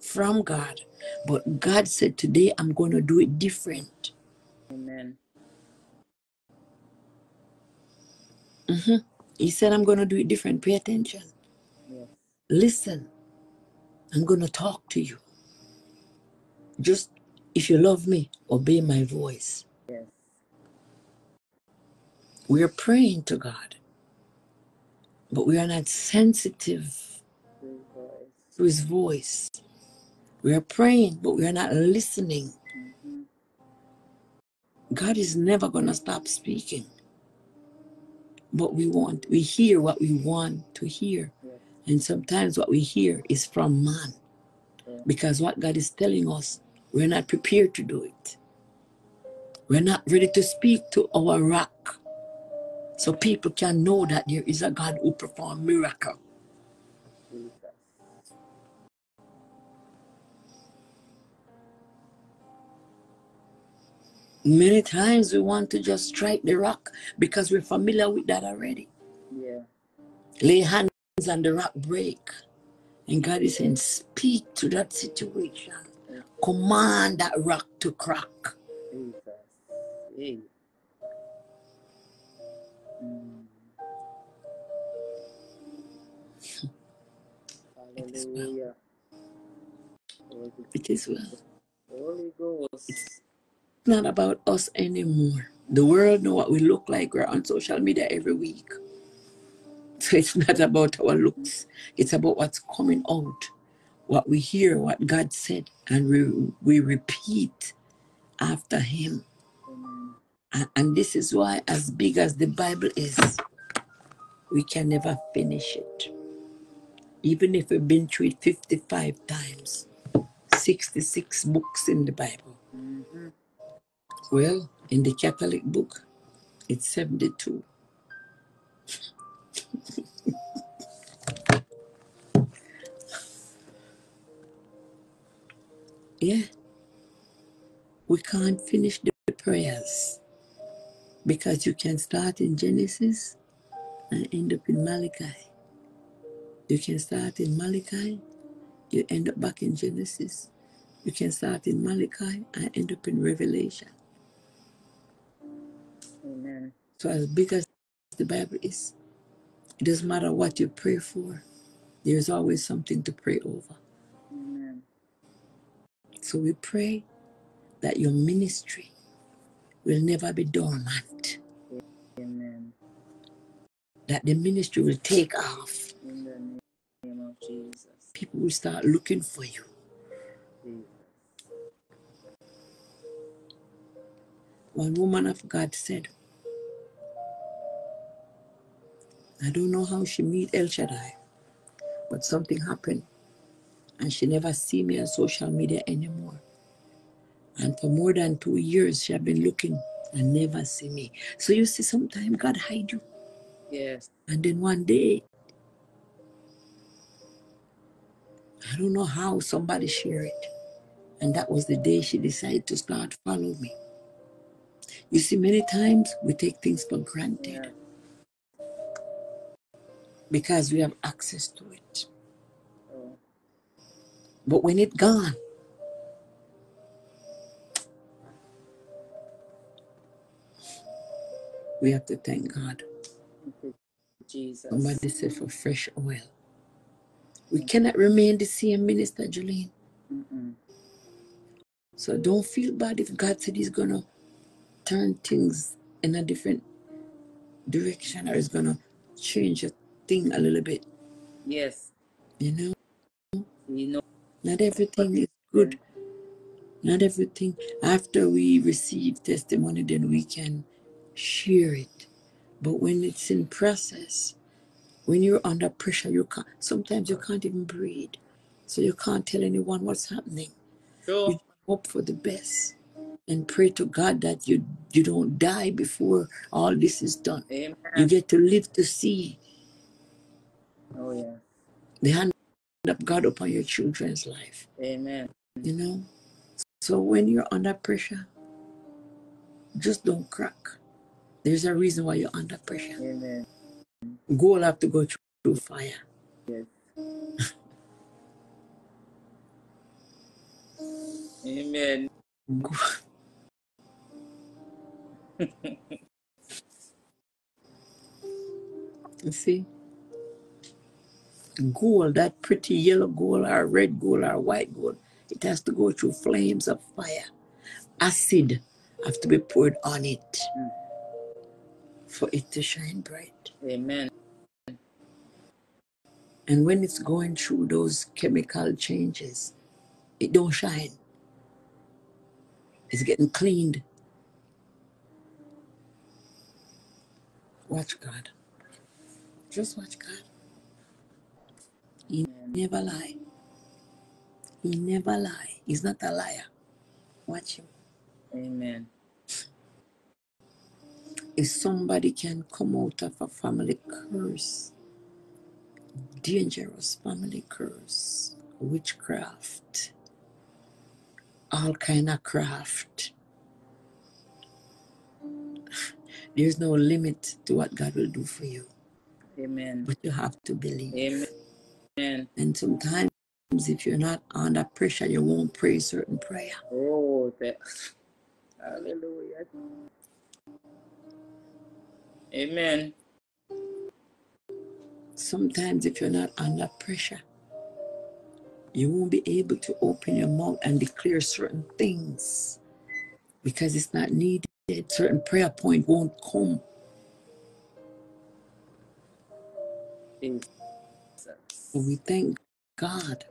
from God, but God said, Today I'm going to do it different. Amen. Mhm. He said, I'm going to do it different. Pay attention. Yes. Listen. I'm going to talk to you. Just if you love me, obey my voice. Yes. We are praying to God, but we are not sensitive to his voice. We are praying, but we are not listening. Mm-hmm. God is never going to stop speaking. But we want, we hear what we want to hear. Yes. And sometimes what we hear is from man. Because what God is telling us, we're not prepared to do it. We're not ready to speak to our rock. So people can know that there is a God who performs miracle. Many times we want to just strike the rock because we're familiar with that already. Yeah. Lay hands on the rock, break. And God is saying, speak to that situation. Command that rock to crack. Jesus. Hey. Mm. It is well. Hallelujah. It is well. Holy Ghost. It's not about us anymore. The world know what we look like. We're on social media every week. So it's not about our looks. It's about what's coming out, what we hear, what God said, and we we repeat after Him. And, and this is why, as big as the Bible is, we can never finish it. Even if we've been through it 55 times, 66 books in the Bible. Mm-hmm. Well, in the Catholic book, it's 72. Yeah. We can't finish the prayers because you can start in Genesis and end up in Malachi. You can start in Malachi, you end up back in Genesis. You can start in Malachi and end up in Revelation. Amen. So as big as the Bible is. It doesn't matter what you pray for, there's always something to pray over. Amen. So we pray that your ministry will never be dormant, Amen. that the ministry will take off. In the name of Jesus. People will start looking for you. Jesus. One woman of God said, I don't know how she meet El Shaddai, but something happened and she never see me on social media anymore. And for more than two years, she have been looking and never see me. So you see, sometimes God hide you. Yes. And then one day, I don't know how somebody share it. And that was the day she decided to start follow me. You see, many times we take things for granted Yeah. Because we have access to it. But when it gone, we have to thank God. Jesus. Somebody said for fresh oil. We cannot remain the same, Minister Jolene. So don't feel bad if God said He's gonna turn things in a different direction or He's gonna change a thing a little bit. Yes. You know, You know. not everything is good. Not everything. After we receive testimony, then we can share it. But when it's in process, when you're under pressure, you can't. Sometimes you can't even breathe, so you can't tell anyone what's happening. True. You hope for the best and pray to God that you you don't die before all this is done. You get to live to see Oh, yeah. the hand of God upon your children's life. Amen. You know. So when you're under pressure, just don't crack. There's a reason why you're under pressure. Amen. Gold have to go through fire. Yes. Amen. You see? Gold, that pretty yellow gold or red gold or white gold, it has to go through flames of fire. Acid have to be poured on it Mm. for it to shine bright. Amen. And when it's going through those chemical changes, it don't shine. It's getting cleaned. Watch God. Just watch God. He never lie. He never lie. He's not a liar. Watch him. Amen. If somebody can come out of a family curse, dangerous family curse, witchcraft, all kind of craft. There's no limit to what God will do for you, Amen. but you have to believe. Amen. And sometimes, if you're not under pressure, you won't pray certain prayer. Oh, the... hallelujah. Amen. Sometimes, if you're not under pressure, you won't be able to open your mouth and declare certain things because it's not needed. Certain prayer point won't come. We thank God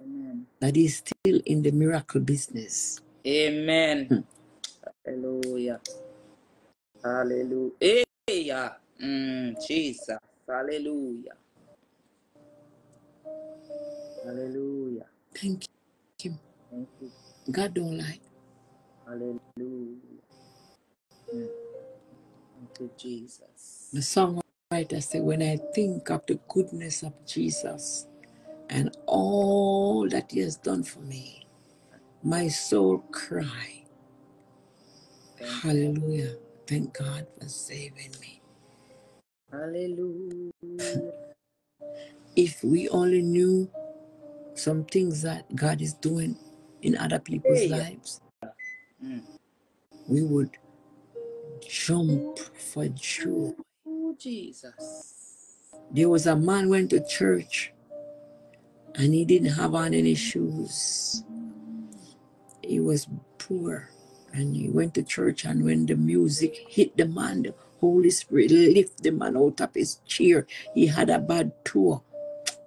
Amen. that He's still in the miracle business. Amen. Hallelujah. Hallelujah. Mm, Jesus. Hallelujah. Hallelujah. Thank Him. Thank you. God don't lie. Hallelujah. Mm. Thank you, Jesus. The songwriter say, When I think of the goodness of Jesus and all that He has done for me, my soul cry, Thank you. Hallelujah. Thank God for saving me. Hallelujah. If we only knew some things that God is doing in other people's Hey. lives, Mm. we would jump for joy. Jesus. There was a man went to church and he didn't have on any shoes. He was poor and he went to church and when the music hit the man, the Holy Spirit lift the man out of his chair. He had a bad tour.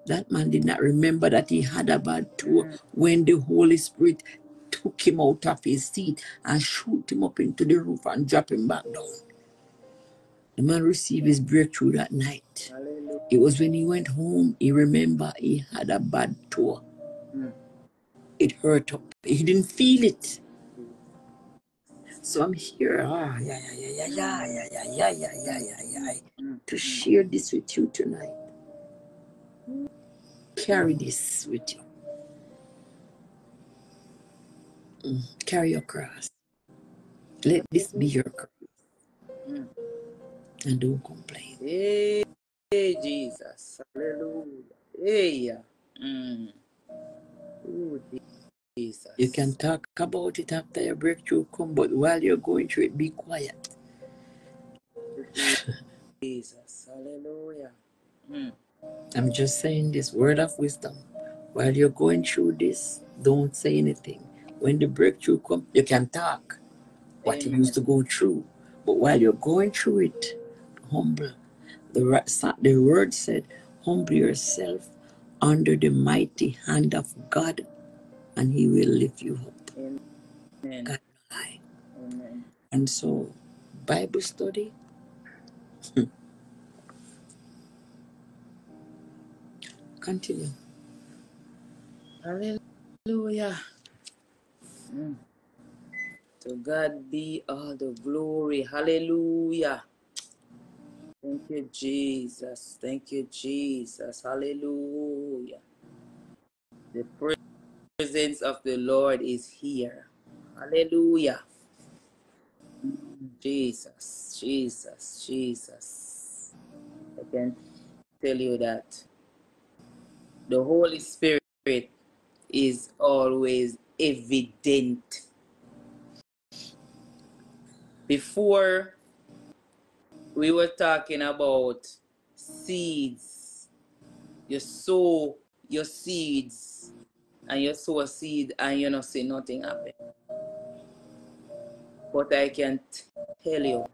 That man did not remember that he had a bad tour mm. when the Holy Spirit took him out of his seat and shoot him up into the roof and drop him back down. The man received his breakthrough that night. Hallelujah. It was when he went home, he remembered he had a bad tour. Mm. It hurt up. He didn't feel it. So I'm here, ah, yeah, yeah, yeah, yeah, yeah, yeah, yeah, yeah, yeah, yeah, yeah, yeah, Mm. to share this with you tonight. Carry this with you. Mm, Carry your cross. Let this be your cross. Mm. And don't complain. Hey, hey, Jesus. Hallelujah. Hey. Mm. Oh, Jesus. You can talk about it after your breakthrough come, but while you're going through it, be quiet. Jesus. Hallelujah. Mm. I'm just saying this word of wisdom. While you're going through this, don't say anything. When the breakthrough comes, you can talk what you used to go through. But while you're going through it, humble. The, the word said, humble yourself under the mighty hand of God, and He will lift you up. Amen. God lie. Amen. And so, Bible study, continue. Hallelujah. Mm. To God be all the glory. Hallelujah. Thank you, Jesus. Thank you, Jesus. Hallelujah. The presence of the Lord is here. Hallelujah. Jesus, Jesus, Jesus. I can tell you that the Holy Spirit is always evident. Before we were talking about seeds. You sow your seeds and you sow a seed and you not see nothing happen. But I can tell you,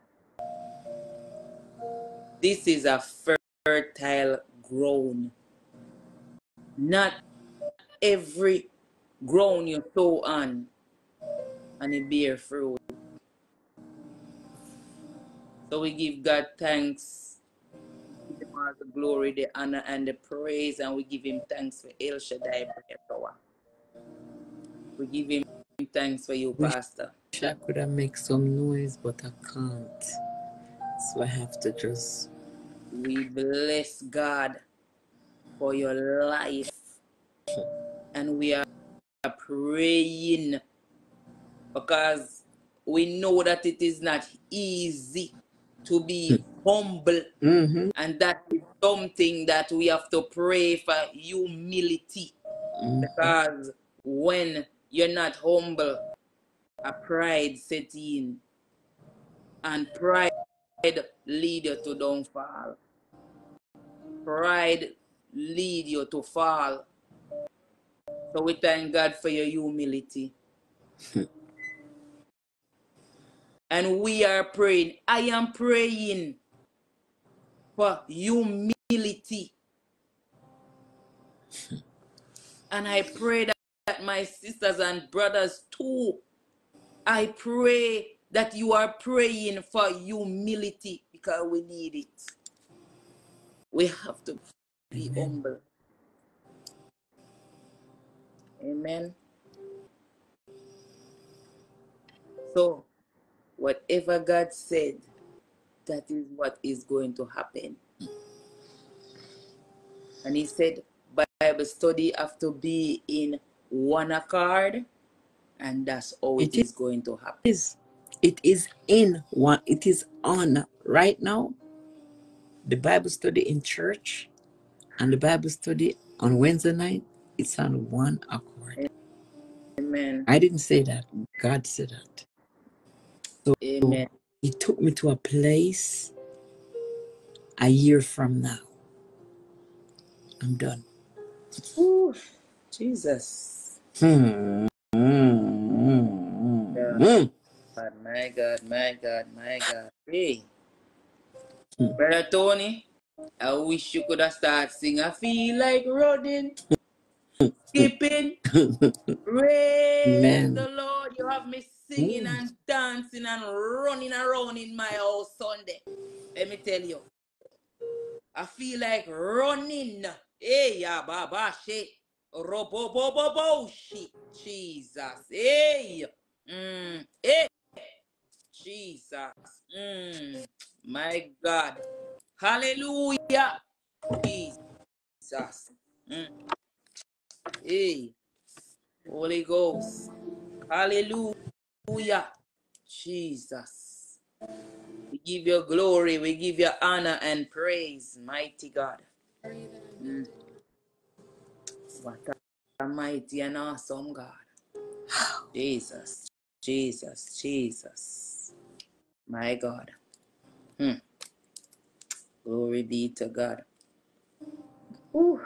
this is a fertile ground. Not every ground you sow on and it bear fruit. So we give God thanks, give him all the glory, the honor, and the praise, and we give him thanks for El Shaddai power. We give him thanks for you, Wish- Pastor. I could have make some noise, but I can't. So I have to just We bless God for your life. And we are praying because we know that it is not easy to be humble. mm-hmm, And that is something that we have to pray for humility. mm-hmm. Because when you're not humble, a pride set in. And pride lead you to downfall. Pride lead you to fall. So we thank God for your humility. And we are praying. I am praying for humility. And I pray that, that my sisters and brothers too, I pray that you are praying for humility because we need it. We have to be Amen. humble. Amen. So, whatever God said, that is what is going to happen. And He said, Bible study have to be in one accord, and that's how it It is going to happen. is. It is in one. It is on right now. The Bible study in church and the Bible study on Wednesday night. It's on one accord. Amen. I didn't say that. God said that. So Amen. He took me to a place a year from now. I'm done. Ooh, Jesus. Hmm. Mm, Yeah. mm, God, my God, my God, my God. Hey, Hmm. Brother Tony, I wish you could have started singing. I feel like running, skipping, praise Amen. the Lord. You have me singing Mm. and dancing and running around in my house Sunday. Let me tell you, I feel like running. Hey, ya baba shit. Robo bo bo bo shit. Jesus. Hey. Mm. Hey. Jesus. Mm. My God. Hallelujah. Jesus. Mm. Hey. Holy Ghost. Hallelujah. Jesus. We give you glory. We give you honor and praise, mighty God. Mm. What a mighty and awesome God. Jesus. Jesus. Jesus. My God. Hmm. Glory be to God. Whew.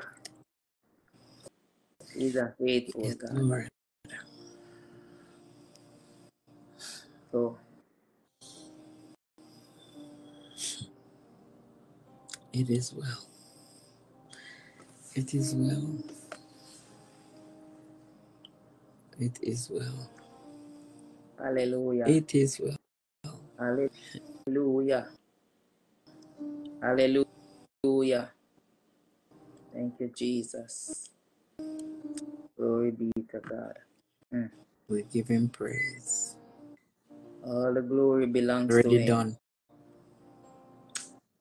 He's a faithful God. So It is well. It is well. It is well. hallelujah. It is well. Hallelujah. Hallelujah. Thank you, Jesus. Glory be to God. Mm. We give him praise. All the glory belongs to Already Him. done.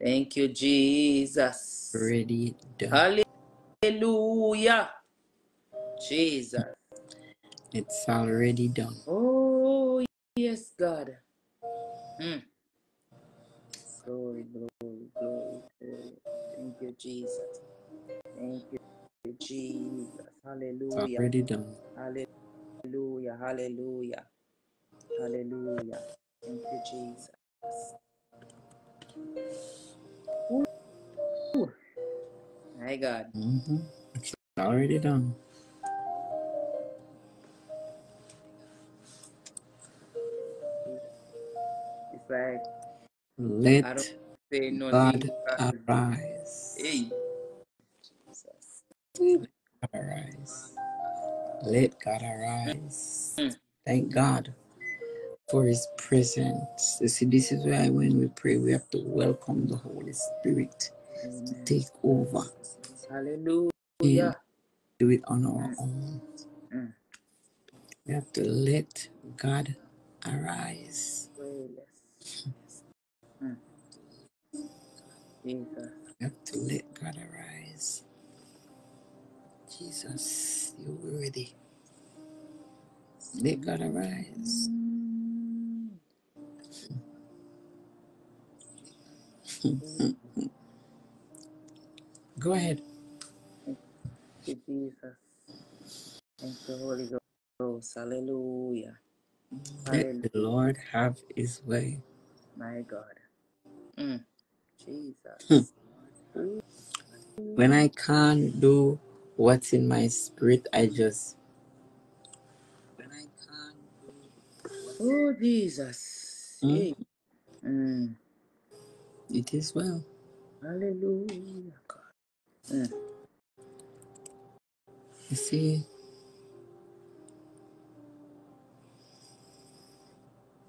Thank you, Jesus. Already done. Hallelujah. Jesus. It's already done. Oh, yes, God. Mm. Glory, glory, glory, glory. Thank you, Jesus. Thank you, Jesus. It's Hallelujah. already done. Hallelujah. Hallelujah. Hallelujah. Thank you, Jesus. Ooh. My God. hmm It's already done. It's like I don't Let say nothing. God arise. Hey, Jesus. Let God arise. Let God arise. Mm. Thank God for His presence. You see, this is why when we pray, we have to welcome the Holy Spirit to take over. Hallelujah. Do it on our own. Mm. We have to let God arise. Mm. We have to let God arise. Jesus, you're worthy. Let God arise. Mm. Go ahead. Thank you, Jesus. Thank you, Holy Ghost. Hallelujah. Let Hallelujah. the Lord have his way. My God. Mm. Jesus. Ooh. When I can't do what's in my spirit, I just Oh, Jesus. Mm. Mm. it is well. Hallelujah, God. Mm. You see,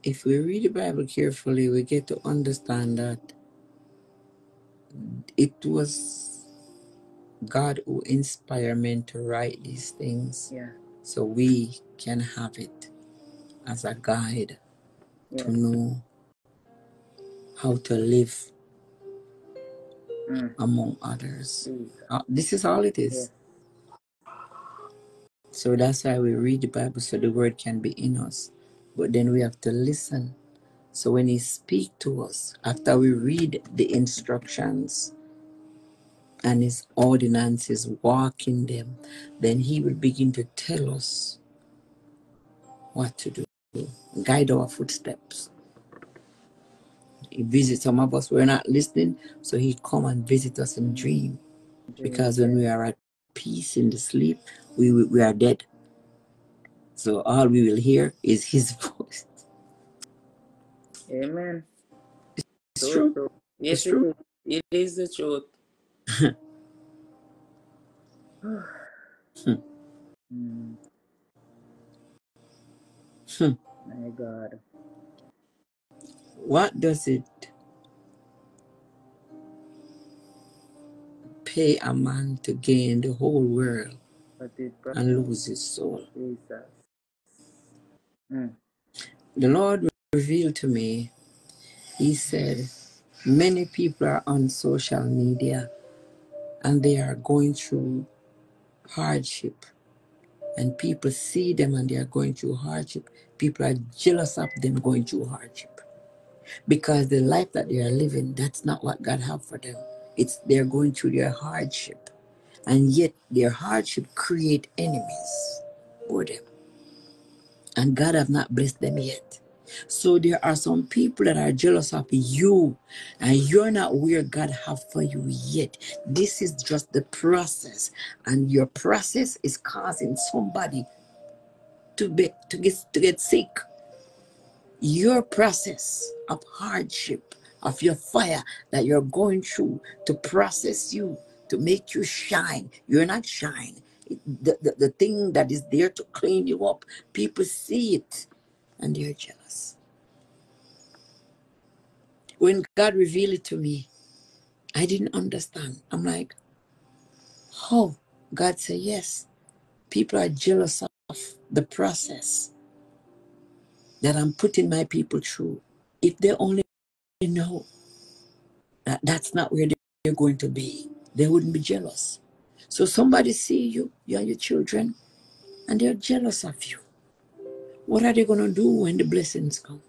if we read the Bible carefully, we get to understand that it was God who inspired men to write these things Yeah. so we can have it as a guide. To know how to live Mm. among others. Jesus. Uh, this is all it is. So that's why we read the Bible so the word can be in us. But then we have to listen. So when he speak to us, after we read the instructions and his ordinances, walk in them, then he will begin to tell us what to do. Guide our footsteps. He visits some of us. We're not listening, so He'd come and visit us in dream. Because when we are at peace in the sleep, we we, are dead. So all we will hear is His voice. Amen. It's So true. true. Yes, It's true. it is. The truth. Hmm. Mm, Hmm. My God. What does it pay a man to gain the whole world and lose his soul? Jesus. Mm, The Lord revealed to me, He said, many people are on social media and they are going through hardship. And people see them and they are going through hardship. People are jealous of them going through hardship. Because the life that they are living, that's not what God have for them. It's they're going through their hardship. And yet their hardship create enemies for them. And God have not blessed them yet. So there are some people that are jealous of you and you're not where God have for you yet. This is just the process and your process is causing somebody to be to get to get sick. Your process of hardship, of your fire that you're going through to process you, to make you shine. You're not shine. The, the, the thing that is there to clean you up, people see it and they're jealous. When God revealed it to me, I didn't understand. I'm like, how? God said, yes. People are jealous of the process that I'm putting my people through. If they only know that that's not where they're going to be, they wouldn't be jealous. So somebody see you, you and your children, and they're jealous of you. What are they going to do when the blessings come?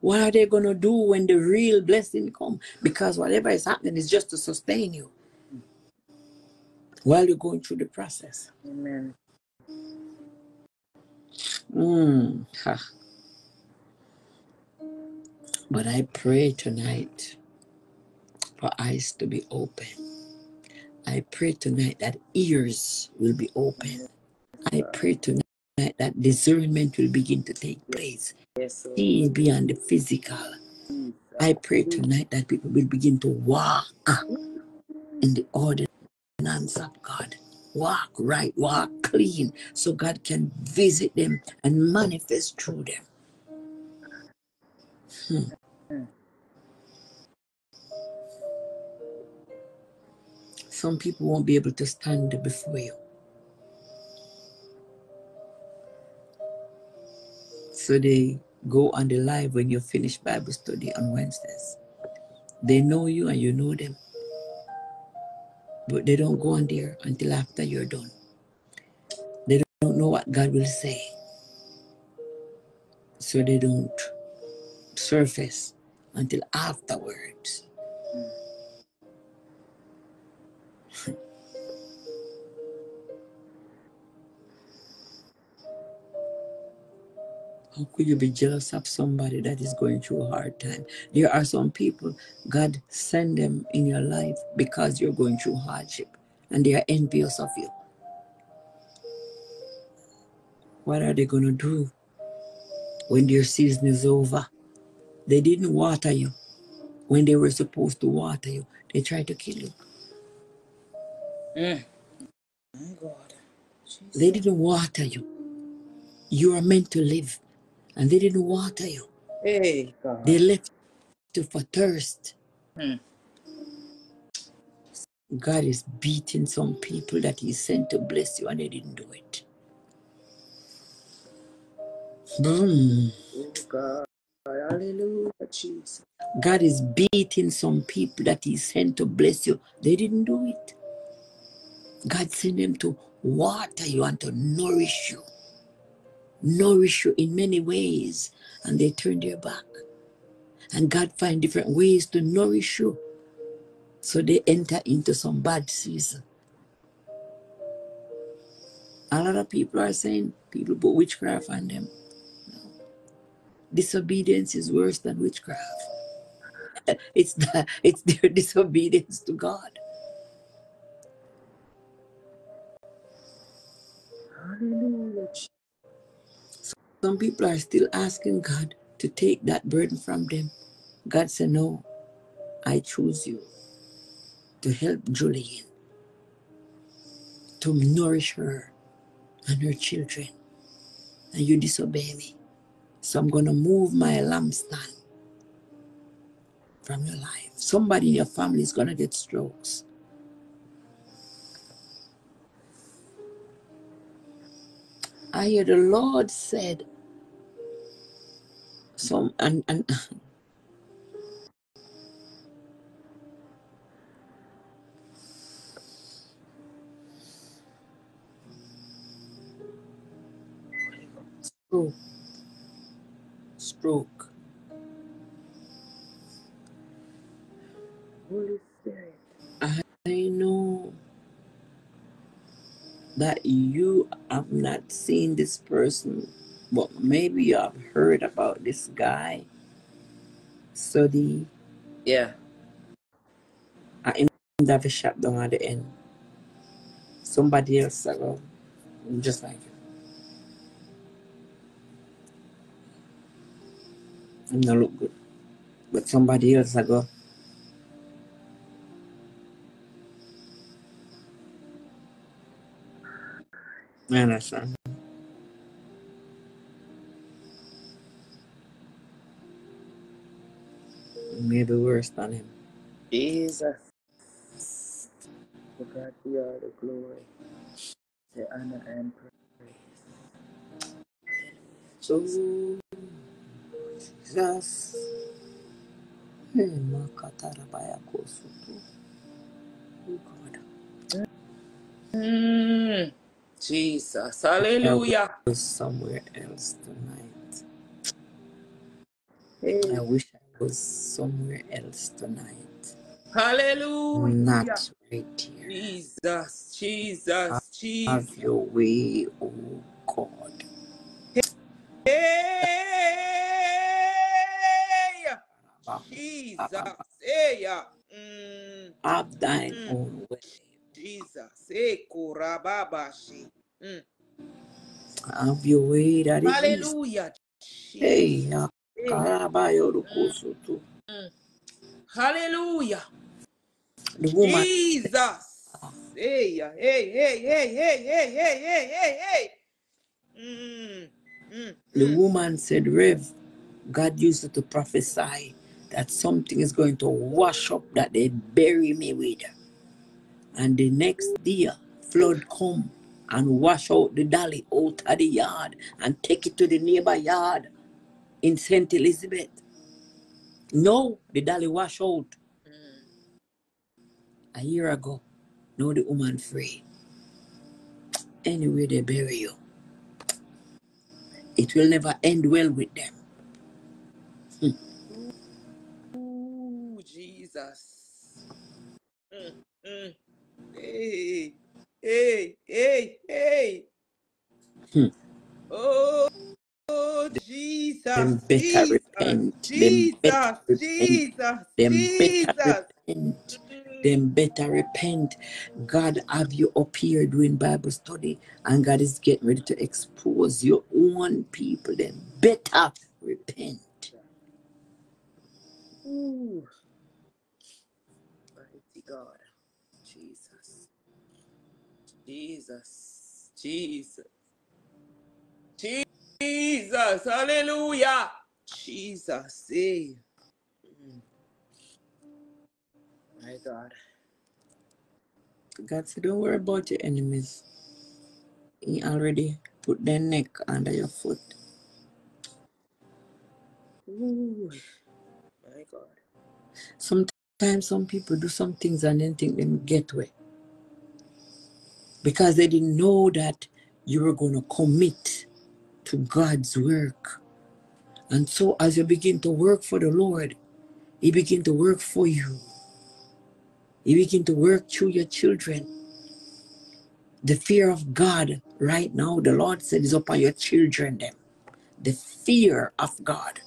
What are they going to do when the real blessing come? Because whatever is happening is just to sustain you while you're going through the process. Amen. Mm, ha. But I pray tonight for eyes to be open. I pray tonight that ears will be open. I pray tonight that discernment will begin to take place, Yes, seeing beyond the physical. I pray tonight that people will begin to walk in the ordinance of God. Walk right, walk clean, so God can visit them and manifest through them. Hmm. Some people won't be able to stand before you. So they go on the live when you finish Bible study on Wednesdays. They know you and you know them. But they don't go on there until after you're done. They don't know what God will say. So they don't surface until afterwards. How could you be jealous of somebody that is going through a hard time? There are some people, God send them in your life because you're going through hardship and they are envious of you. What are they going to do when their season is over? They didn't water you when they were supposed to water you. They tried to kill you. Mm. My God. They didn't water you. You are meant to live and they didn't water you. Hey, God. They left you for thirst. Hmm. God is beating some people that He sent to bless you and they didn't do it. Boom. Oh, God. Hallelujah, Jesus. God is beating some people that He sent to bless you. They didn't do it. God sent them to water you and to nourish you. Nourish you in many ways. And they turned their back. And God find different ways to nourish you. So they enter into some bad season. A lot of people are saying people put witchcraft on them. disobedience is worse than witchcraft. It's the, it's their disobedience to God. Hallelujah. Some people are still asking God to take that burden from them. God said, No, I choose you to help Julian, to nourish her and her children. And you disobey me. So I'm going to move my lampstand from your life. Somebody in your family is going to get strokes. I hear the Lord said, some and, and stroke, stroke. That you have not seen this person, but maybe you have heard about this guy, Sodi. Yeah. I end have a shop down at the end. Somebody else I go, just like you. And not look good. But somebody else I I understand. Maybe worse than him. Jesus. To God be all the glory, the honor and praise. So Jesus. Hey, Makatarabaya Kosutu. Oh God. Mm. Jesus. I Hallelujah. was somewhere else tonight. Hey. I wish I was somewhere else tonight. Hallelujah. Not right here. Jesus. Jesus. Jesus. Have your way, oh God. Hey. Jesus. Hey. yeah. Mm. Have thine Mm. own way. Jesus. Mm. Have your way, Daddy Hallelujah. Hey, Jesus. Hey. Hallelujah. Jesus. Hey, hey, hey, hey, hey, hey, hey, hey, hey, hey. Mm, mm, The mm. woman said, Rev, God used to prophesy that something is going to wash up that they bury me with. And the next day, flood come and wash out the dolly out of the yard and take it to the neighbor yard in St. Elizabeth. No, the dolly wash out a year ago. No, the woman free. Anyway, they bury you. It will never end well with them. Ooh, Jesus. Mm, mm. Hey, hey, hey, hey. Hmm. Oh, oh, Jesus. Them better repent. Them Jesus. better repent. Them better repent. Them better repent. God have you up here doing Bible study, and God is getting ready to expose your own people. Them better repent. Ooh. Mighty God. Jesus. Jesus. Jesus. Jesus. Hallelujah. Jesus. Mm. My God. God said, Don't worry about your enemies. He already put their neck under your foot. Ooh. My God. Sometimes some people do some things and then think them get away. Because they didn't know that you were going to commit to God's work. And so as you begin to work for the Lord, He begin to work for you. He begin to work through your children. The fear of God right now, the Lord said, is upon your children. Them. the fear of God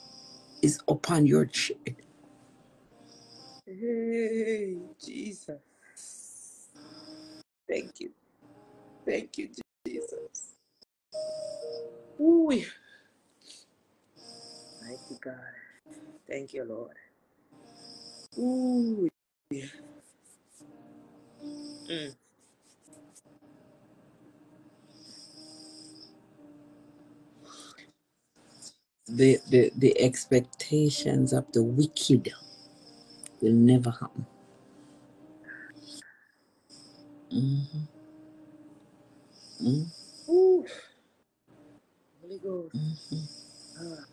is upon your children. Hey, Jesus. Thank you. Thank you, Jesus. Ooh. you, God. Thank you, Lord. Ooh. Mm. The, the, the expectations of the wicked will never happen. Mhm. Mhm. Ooh. Holy Ghost. Mhm. Ah.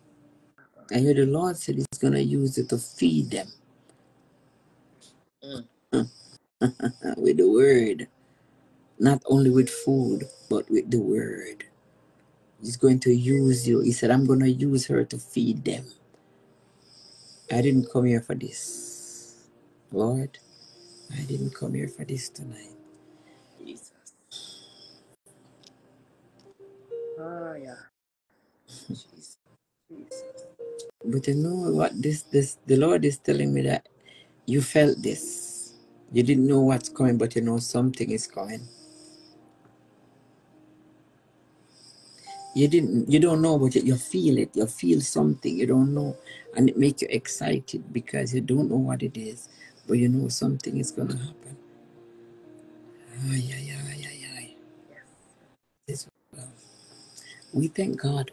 I hear the Lord said He's going to use it to feed them Mm. with the word. Not only with food, but with the word. He's going to use you. He said, I'm going to use her to feed them. I didn't come here for this. Lord, I didn't come here for this tonight. Jesus. Yeah. Jesus. But you know what this this the Lord is telling me that you felt this. You didn't know what's coming, but you know something is coming. You didn't you don't know, but you, feel it. You feel something. You don't know. And it makes you excited because you don't know what it is. But you know something is gonna happen. Ay, ay, ay, ay. Yes. This well. We thank God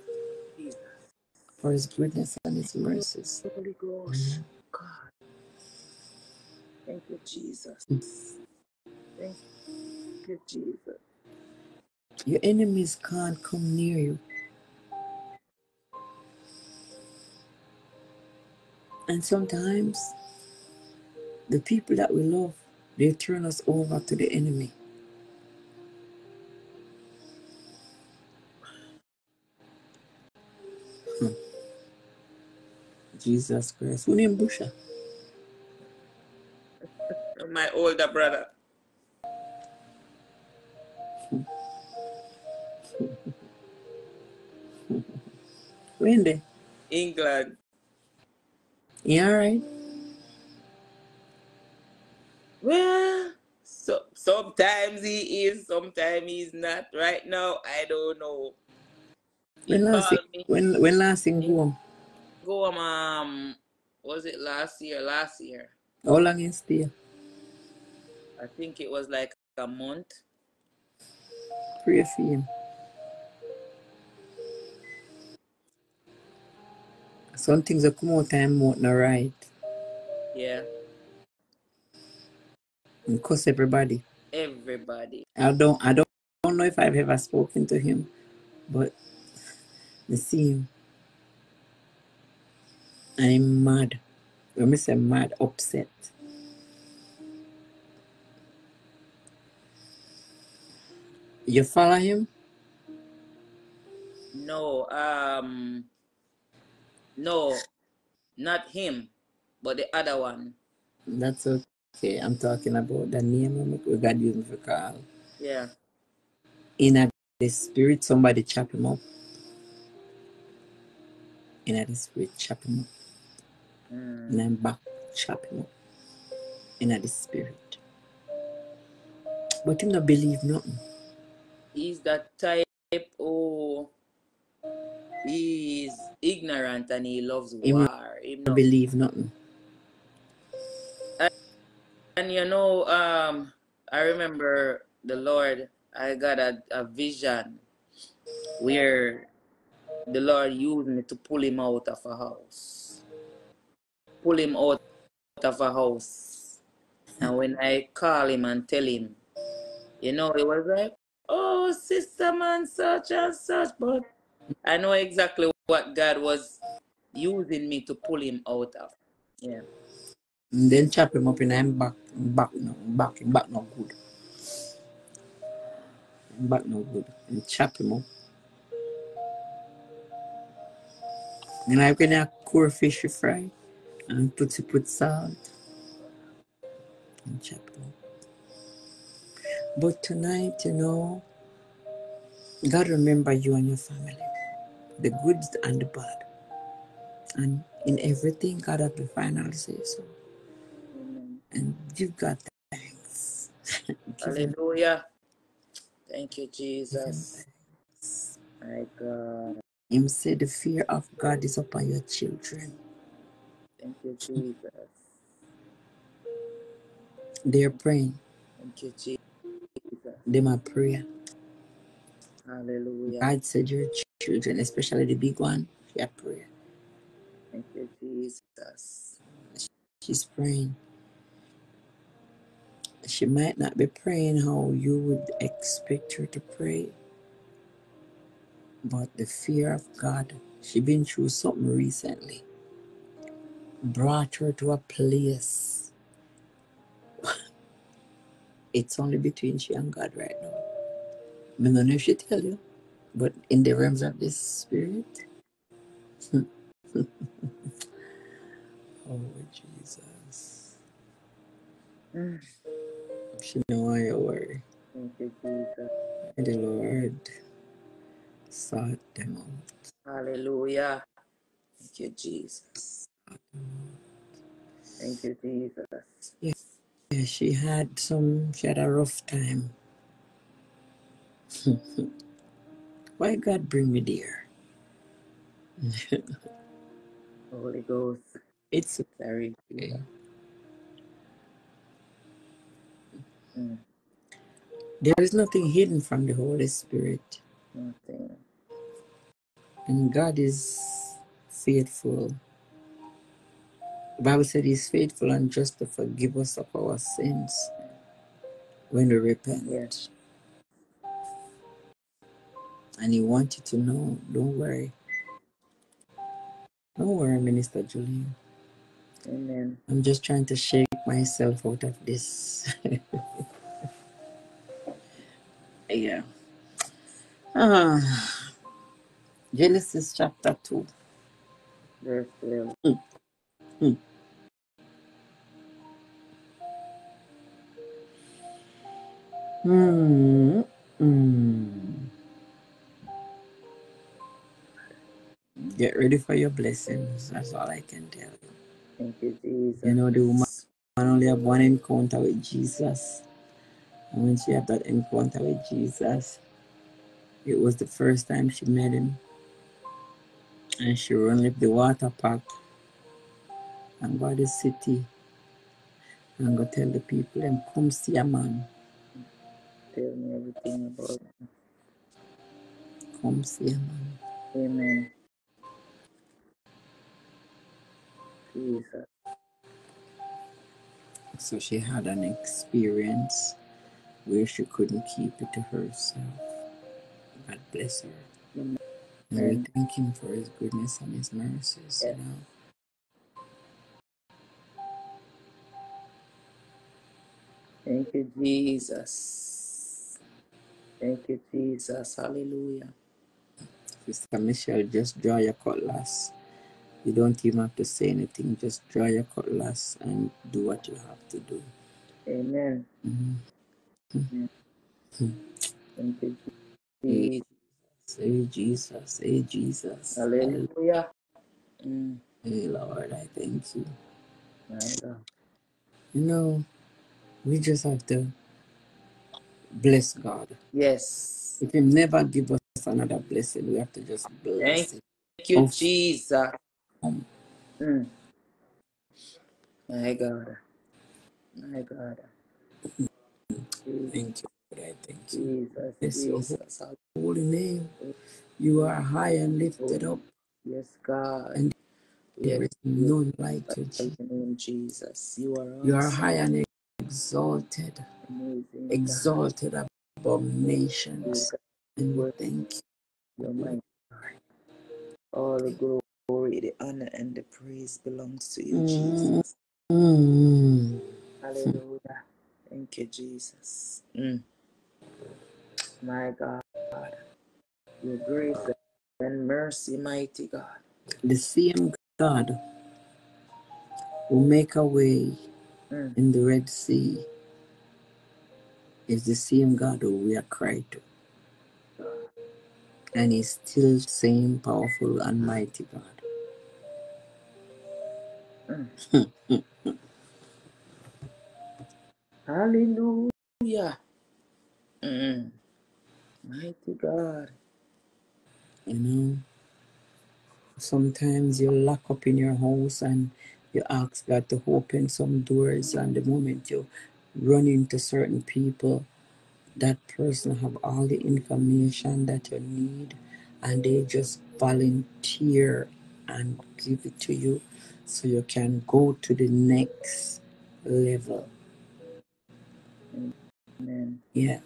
for his goodness and his mercies. Holy Ghost. God. Thank you, Jesus. Mm. Thank you, Jesus. Your enemies can't come near you. And sometimes the people that we love, they turn us over to the enemy. Jesus Christ. Who named Busha? My older brother. Wendy. England. Yeah, alright? Well, so sometimes he is, sometimes he's not. Right now, I don't know. He When last called thing, when when last go home? Go um, um, was it last year? Last year, How long you stay? I think it was like a month. Pray for him. Some things that come out time out not right. Yeah, And cuss everybody. everybody. I don't I don't, don't know if I've ever spoken to him, but I see him. I'm mad. When I say mad, upset. You follow him? No, um, no, not him, but the other one. That's okay. I'm talking about the name of we used me for call. Yeah. In a, the spirit, somebody chop him up. In a, the spirit, chop him up. Mm. And I'm back, chopping up. In a, the spirit. But him not believe nothing. He's that type. Oh, he's ignorant and he loves Him war. Him no believe nothing. And you know, um, I remember the Lord, I got a, a vision where the Lord used me to pull him out of a house. Pull him out of a house. And when I call him and tell him, you know, he was like, oh, sister man, such and such. But I know exactly what God was using me to pull him out of. Yeah. And then chop him up in I'm back, back no, back, back no good. Back no good. And chop him up. And I can have core fish fry and put you put salt and chop. But tonight, you know, God remember you and your family. the good and the bad. And in everything, God has the final say so. And give God thanks. give Him, Hallelujah. Thank you, Jesus. My God. Him say the fear of God is upon your children. Thank you, Jesus. They're praying. Thank you, Jesus. Them are prayer. Hallelujah. God said your children, especially the big one, are prayer. Thank you, Jesus. She's praying. She might not be praying how you would expect her to pray, but the fear of God, she been through something recently, brought her to a place. It's only between she and God right now. I don't know if she tell you, but in the realms of this spirit, oh Jesus, Mm. she know why you worry. Thank you, Jesus. And the Lord sought them out. Hallelujah. Thank you, Jesus. Thank you, Jesus. Yes. Yeah, she had some, she had a rough time. Why God bring me there? Holy Ghost. It's Sorry. okay. Mm. There is nothing hidden from the Holy Spirit. Nothing. And God is faithful. The Bible said He's faithful and just to forgive us of our sins when we repent. Yes. And He wants you to know, don't worry. Don't worry, Minister Julian. Amen. I'm just trying to shake myself out of this. yeah. Ah, Genesis chapter 2. Verse 12. Hmm. Hmm. Get ready for your blessings. That's all I can tell you. Thank you, Jesus. You know, the woman only have one encounter with Jesus. And when she had that encounter with Jesus, it was the first time she met him. And she run up the water park and go to the city and go tell the people and come see a man. Tell me everything about it. Come see man. Amen. Jesus. So she had an experience where she couldn't keep it to herself. God bless her. Amen. And we thank him for his goodness and his mercies, Yes. you know. Thank you, Jesus. Thank you, Jesus. Hallelujah. Sister Michelle, just draw your cutlass. You don't even have to say anything. Just draw your cutlass and do what you have to do. Amen. Mhm. Thank you, Jesus. Say Jesus, say Jesus. Hallelujah. Hallelujah. Mm, Hey, Lord, I thank you. You know, we just have to bless God. Yes. If He never give us another blessing, we have to just bless Him. Thank you. Jesus. Um, Mm. My God. My God. Jesus, Thank you. I thank you. Jesus, Bless your Jesus. holy name. You are high and lifted up, Yes, God. and there Yes, is none like you, in Jesus. Jesus. You are You are high and exalted. Exalted above nations. And we thank you. All the glory, the honor, and the praise belongs to you, Jesus. Mm. Hallelujah. Thank you, Jesus. Mm. My God. Your grace and mercy, mighty God. The same God who make a way Mm. in the Red Sea is the same God who we are cried to. and He's still the same powerful and mighty God. Hallelujah. Mm. Mighty God. You know, sometimes you lock up in your house and you ask God to open some doors, and the moment you run into certain people, that person have all the information that you need, and they just volunteer and give it to you, so you can go to the next level. Amen. Yeah.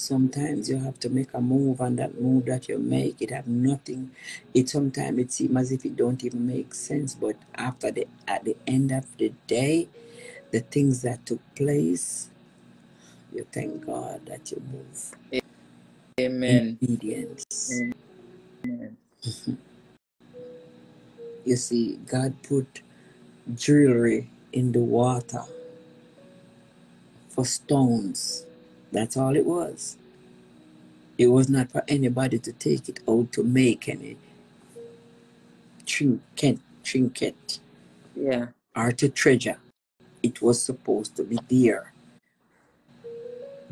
Sometimes you have to make a move, and that move that you make, it have nothing. It sometimes it seems as if it don't even make sense, but after the at the end of the day, the things that took place, you thank God that you move in Amen. obedience. Amen. You see, God put jewelry in the water for stones. That's all it was. It was not for anybody to take it out to make any trinket, trinket Yeah. or to treasure. It was supposed to be there.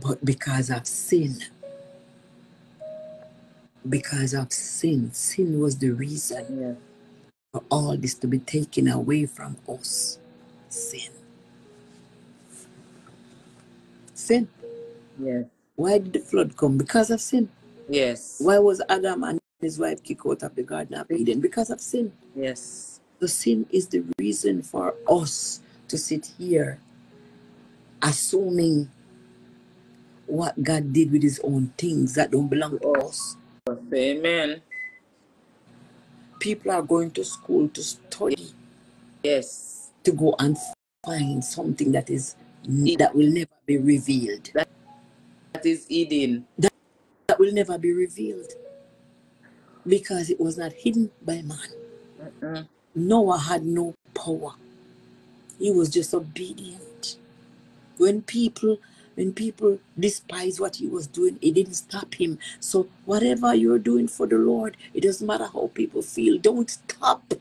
But because of sin, because of sin, sin was the reason Yes. for all this to be taken away from us. Sin. Sin. Yes. Why did the flood come? Because of sin. Yes. Why was Adam and his wife kicked out of the Garden of Eden? Because of sin. Yes. The sin is the reason for us to sit here assuming what God did with his own things that don't belong to us. Amen. People are going to school to study, Yes. to go and find something that is that will never be revealed. That is hidden. That will never be revealed. Because it was not hidden by man. Noah had no power. He was just obedient. When people when people despise what he was doing, it didn't stop him. So whatever you're doing for the Lord, it doesn't matter how people feel. Don't stop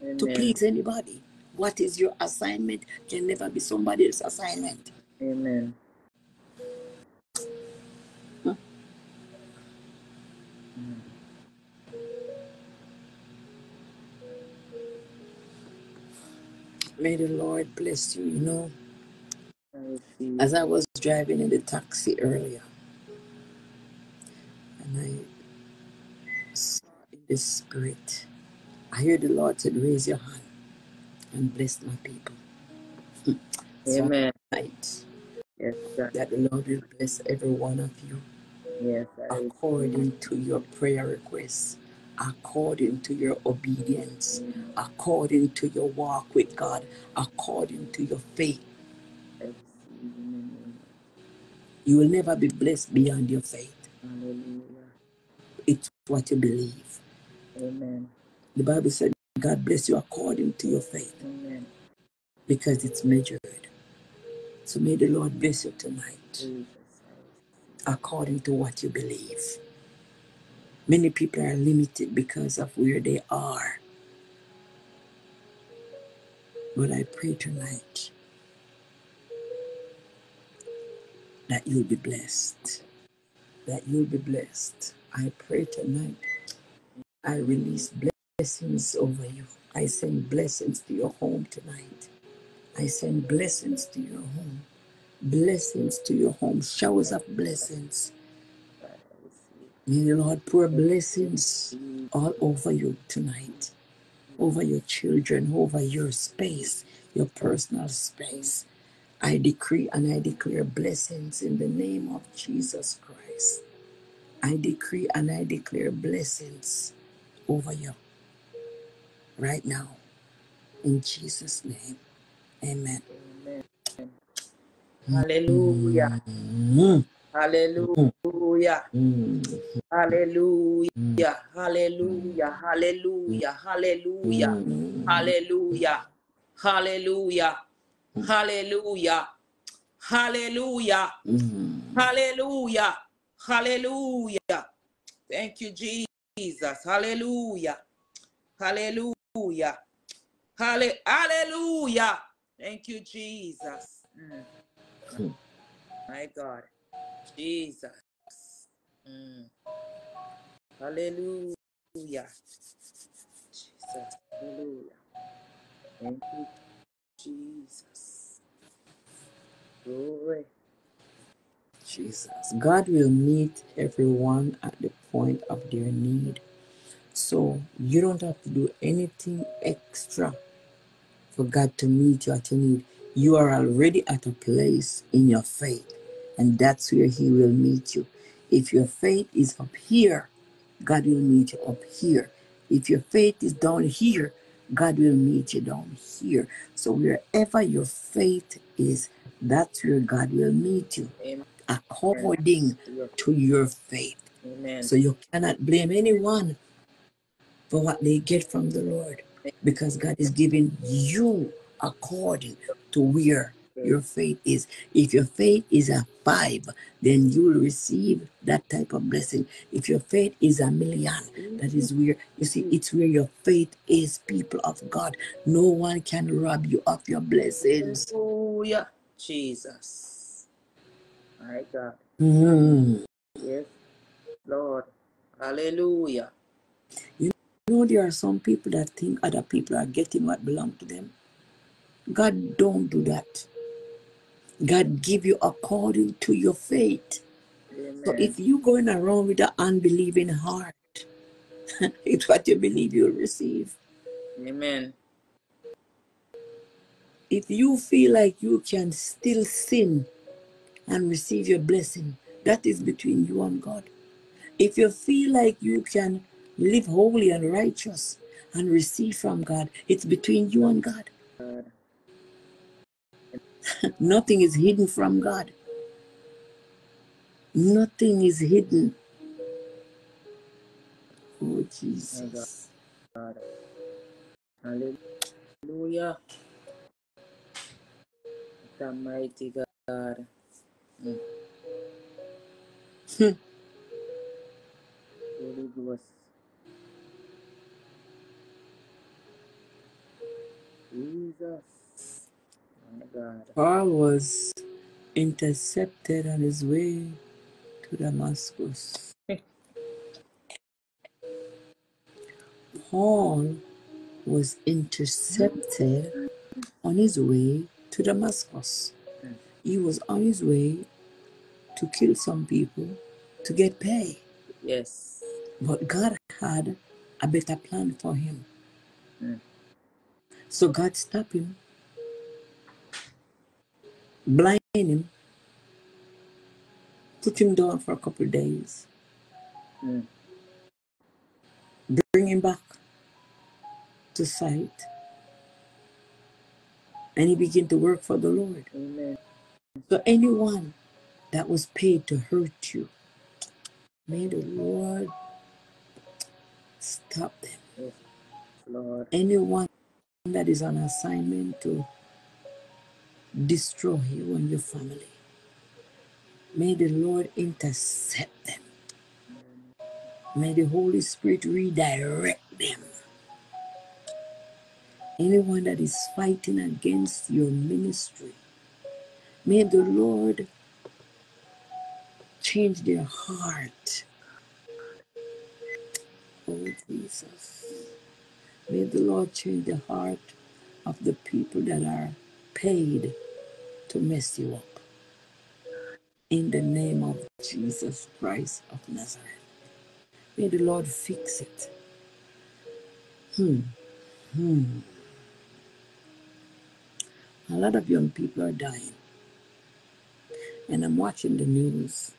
to please anybody. What is your assignment can never be somebody else's assignment. Amen. May the Lord bless you. You know, as I was driving in the taxi earlier, and I saw in the spirit, I hear the Lord said, Raise your hand and bless my people. So Amen. tonight, Yes, sir. that the Lord will bless every one of you Yes, according to your prayer requests, according to your obedience, according to your walk with God, according to your faith. I receive in You will never be blessed beyond your faith. It's what you believe. Amen. The Bible said, God bless you according to your faith Amen. because it's measured. So may the Lord bless you tonight Jesus. According to what you believe. Many people are limited because of where they are. But I pray tonight that you'll be blessed. That you'll be blessed. I pray tonight. I release blessings over you. I send blessings to your home tonight. I send blessings to your home. Blessings to your home. Showers of blessings. May the Lord pour blessings all over you tonight, over your children, over your space, your personal space. I decree and I declare blessings in the name of Jesus Christ. I decree and I declare blessings over you right now. In Jesus' name. Amen. Hallelujah. Mm, Hallelujah. mm, Hallelujah. Hallelujah. Hallelujah. Hallelujah. mm. Hallelujah. Hallelujah. Hallelujah. Hallelujah. Mm. Hallelujah. Hallelujah. Thank you, Jesus. Hallelujah. Hallelujah. Halle- Hallelujah. Thank you, Jesus. Mm. My God. Jesus. Mm. Hallelujah. Jesus. Hallelujah. Thank you, Jesus. Glory. Jesus. God will meet everyone at the point of their need. So you don't have to do anything extra for God to meet you at your need. You are already at a place in your faith, and that's where He will meet you. If your faith is up here, God will meet you up here. If your faith is down here, God will meet you down here. So wherever your faith is, that's where God will meet you Amen. according to your faith. Amen. So you cannot blame anyone for what they get from the Lord because God is giving you according to where your faith is. If your faith is a five, then you will receive that type of blessing. If your faith is a million, that is where you see it's where your faith is, people of God. No one can rob you of your blessings. Hallelujah. Jesus. My God. Mm. Yes, Lord. Hallelujah. You know, there are some people that think other people are getting what belongs to them. God don't do that. God give you according to your faith. So if you going around with an unbelieving heart, it's what you believe you'll receive. Amen. If you feel like you can still sin and receive your blessing, that is between you and God. If you feel like you can live holy and righteous and receive from God, it's between you and God. Nothing is hidden from God. Nothing is hidden. Oh, Jesus. Hallelujah. The mighty God. Mm. Holy Ghost. Jesus. Paul was intercepted on his way to Damascus. Paul was intercepted on his way to Damascus. He was on his way to kill some people to get pay. Yes. But God had a better plan for him. Mm. So God stopped him, blind him, put him down for a couple of days, Mm. bring him back to sight, and he began to work for the Lord. Amen. So anyone that was paid to hurt you, may the Lord stop them. Lord. Anyone that is on assignment to destroy you and your family, may the Lord intercept them. May the Holy Spirit redirect them. Anyone that is fighting against your ministry, may the Lord change their heart. Oh, Jesus. May the Lord change the heart of the people that are paid to mess you up. In the name of Jesus Christ of Nazareth. May the Lord fix it. Hmm. Hmm. A lot of young people are dying. And I'm watching the news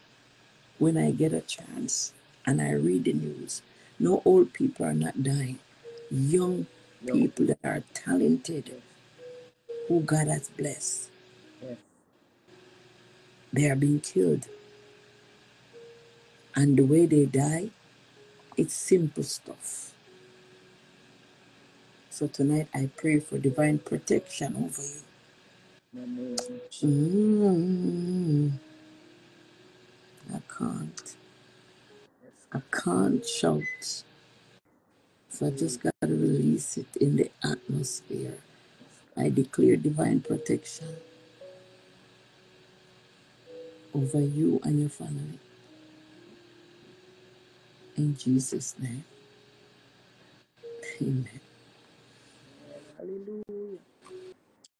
when I get a chance and I read the news. No old people are not dying. Young Young. people that are talented, who God has blessed, They are being killed. And the way they die, it's simple stuff. So tonight I pray for divine protection over you. Mm. can't. I can't shout. So I just got to release it in the atmosphere. I declare divine protection over you and your family. In Jesus' name. Amen. Hallelujah.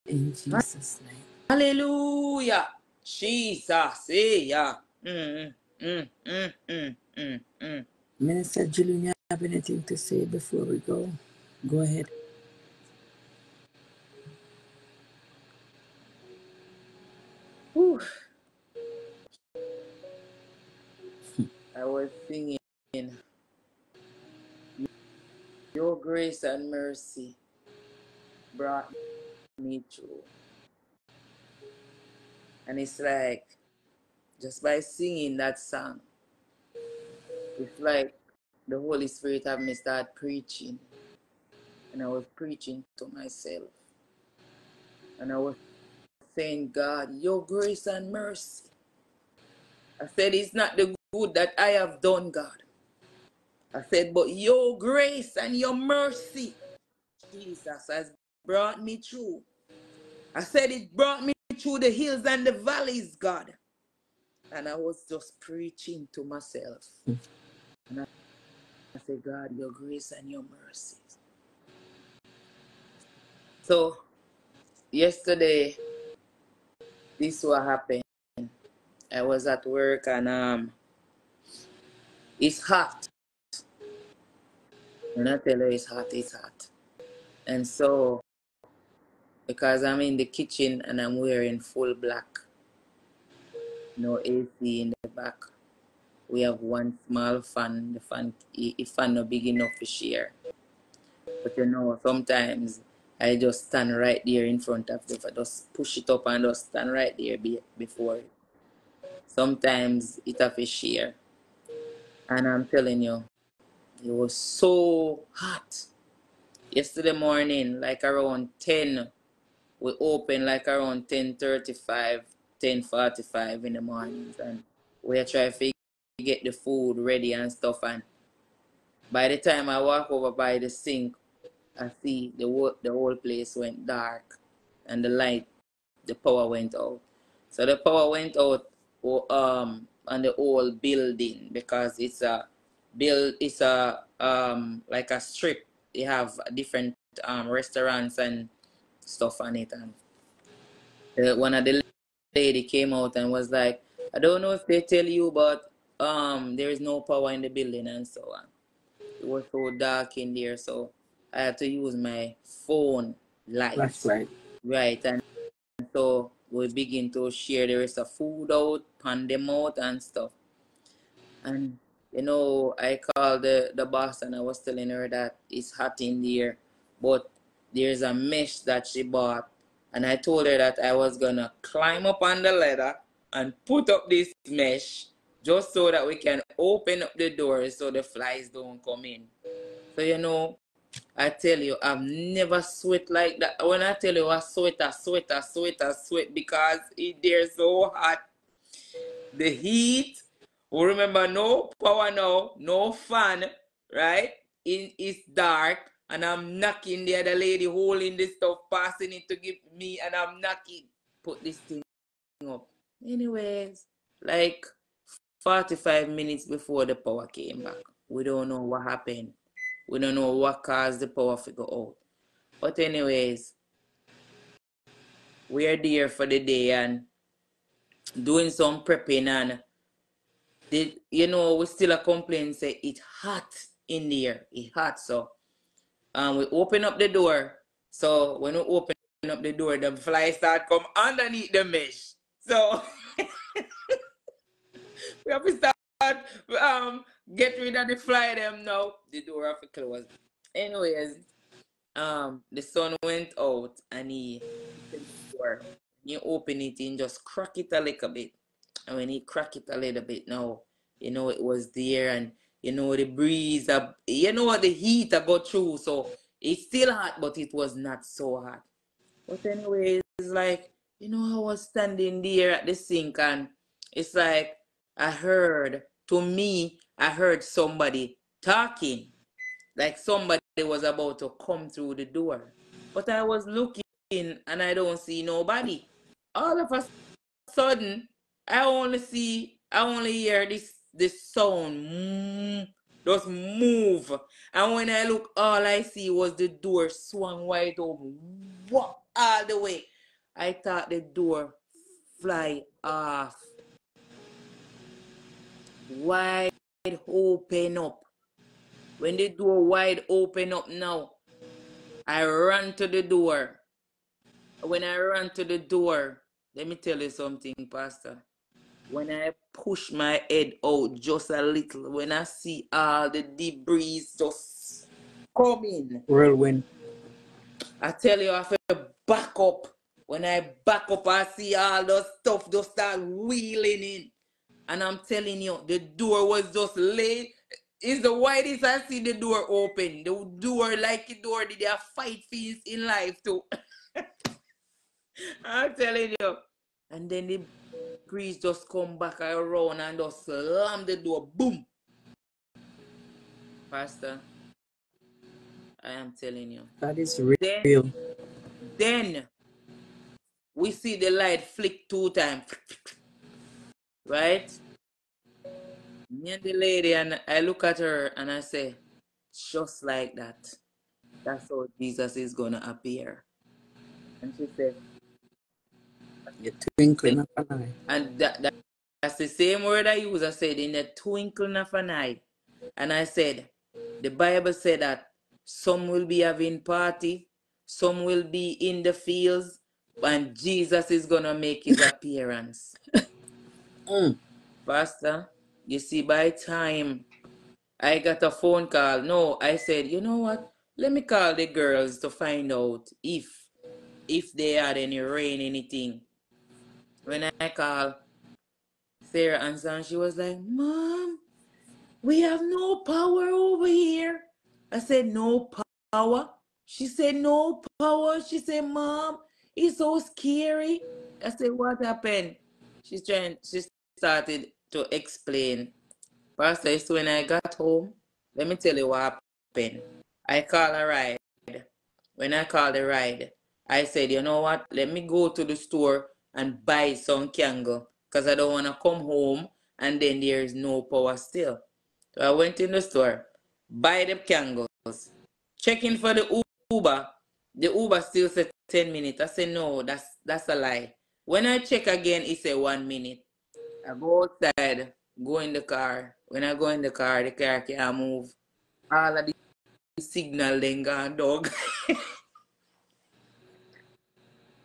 In Jesus' name. Hallelujah. Jesus. Yeah. Mm, mm, mm, mm, mm, mm. Minister Julian, have anything to say before we go? Go ahead. I was singing, Your grace and mercy brought me through. And it's like, just by singing that song, it's like the Holy Spirit have me start preaching. And I was preaching to myself. And I was saying, God, your grace and mercy. I said, it's not the good that I have done, God. I said, but your grace and your mercy, Jesus, has brought me through. I said, it brought me through the hills and the valleys, God. And I was just preaching to myself. And I, I said, God, your grace and your mercy. So, yesterday, this what happened. I was at work and um, it's hot. I tell you it's hot, it's hot. And so, because I'm in the kitchen and I'm wearing full black, no AC in the back. We have one small fan. The fan, the fan not big enough to share. But you know, sometimes I just stand right there in front of the, just push it up and just stand right there before. Sometimes it have a share. And I'm telling you, it was so hot. Yesterday morning, like around 10, we open like around 10.35, 10.45 in the mornings. And we are trying to get the food ready and stuff. And by the time I walk over by the sink, I see the whole, the whole place went dark and the light, the power went out. So the power went out um, on the whole building because it's a build, it's a um, like a strip. They have different um, restaurants and stuff on it. And the, one of the lady came out and was like, I don't know if they tell you, but um, there is no power in the building and so on. It was so dark in there, so I had to use my phone light. That's right. Right, and so we begin to share the rest of food out, pan them out and stuff. And you know, I called the, the boss and I was telling her that it's hot in there, but there's a mesh that she bought. And I told her that I was gonna climb up on the ladder and put up this mesh just so that we can open up the doors so the flies don't come in. So you know, I tell you, I've never sweat like that. When I tell you I sweat, I sweat, I sweat, I sweat because it there so hot. The heat. Remember no power now, no fan, right? In it's dark and I'm knocking the other lady holding this stuff, passing it to give me, and I'm knocking. Put this thing up. Anyways, like 45 minutes before the power came back. We don't know what happened. We don't know what caused the power to go out. But anyways, we are there for the day and doing some prepping and the, you know we still a complain say it's hot in there. It's hot so um we open up the door. So when we open up the door, the flies start come underneath the mesh. So we have to start um get rid of the fly them now. The door have to close. Anyways, um the sun went out and he. You open it and just crack it a little bit. And when he crack it a little bit now, you know it was there and you know the breeze uh, you know what the heat I got through so it's still hot but it was not so hot. But anyways, it's like, you know, I was standing there at the sink and it's like I heard, to me, I heard somebody talking, like somebody was about to come through the door. But I was looking and I don't see nobody. All of a sudden, I only see, I only hear this this sound mm, just move. And when I look, all I see was the door swung wide open. What all the way. I thought the door fly off. Wide open up. When the door wide open up now, I ran to the door. When I ran to the door, let me tell you something, Pastor. When I push my head out just a little, when I see all the debris just coming, Whirlwind. I tell you, I feel to back up. When I back up, I see all the stuff just start wheeling in. And I'm telling you, the door was just laid. It's the widest I see the door open. The door, like the door, did they have fight things in life too. I'm telling you. And then the priest just come back around and just slam the door. Boom. Pastor, I am telling you. That is Then, real. then we see the light flick two times. Right? Me and the lady, and I look at her and I say, just like that. That's how Jesus is going to appear. And she said, You twinkling of an eye. and that, that, that's the same word I use. I said, in the twinkling of an eye. And I said, the Bible said that some will be having party, some will be in the fields, and Jesus is going to make his appearance. Mm. Pastor, you see, by time I got a phone call, no, I said, you know what? Let me call the girls to find out if if they had any rain, anything. When I call Sarah and son, she was like, Mom, we have no power over here. I said, No power. She said, No power. She said, Mom, it's so scary. I said, What happened? She's trying, she started to explain. Pastor, so when I got home, let me tell you what happened. I called a ride. When I called a ride, I said, you know what? Let me go to the store and buy some candle because I don't want to come home and then there is no power still. So I went in the store, buy the candles, checking for the Uber. The Uber still said 10 minutes. I said, no, that's that's a lie. When I check again, it said one minute. I go outside, go in the car. When I go in the car, the car can't move. All of the signal then gone dog.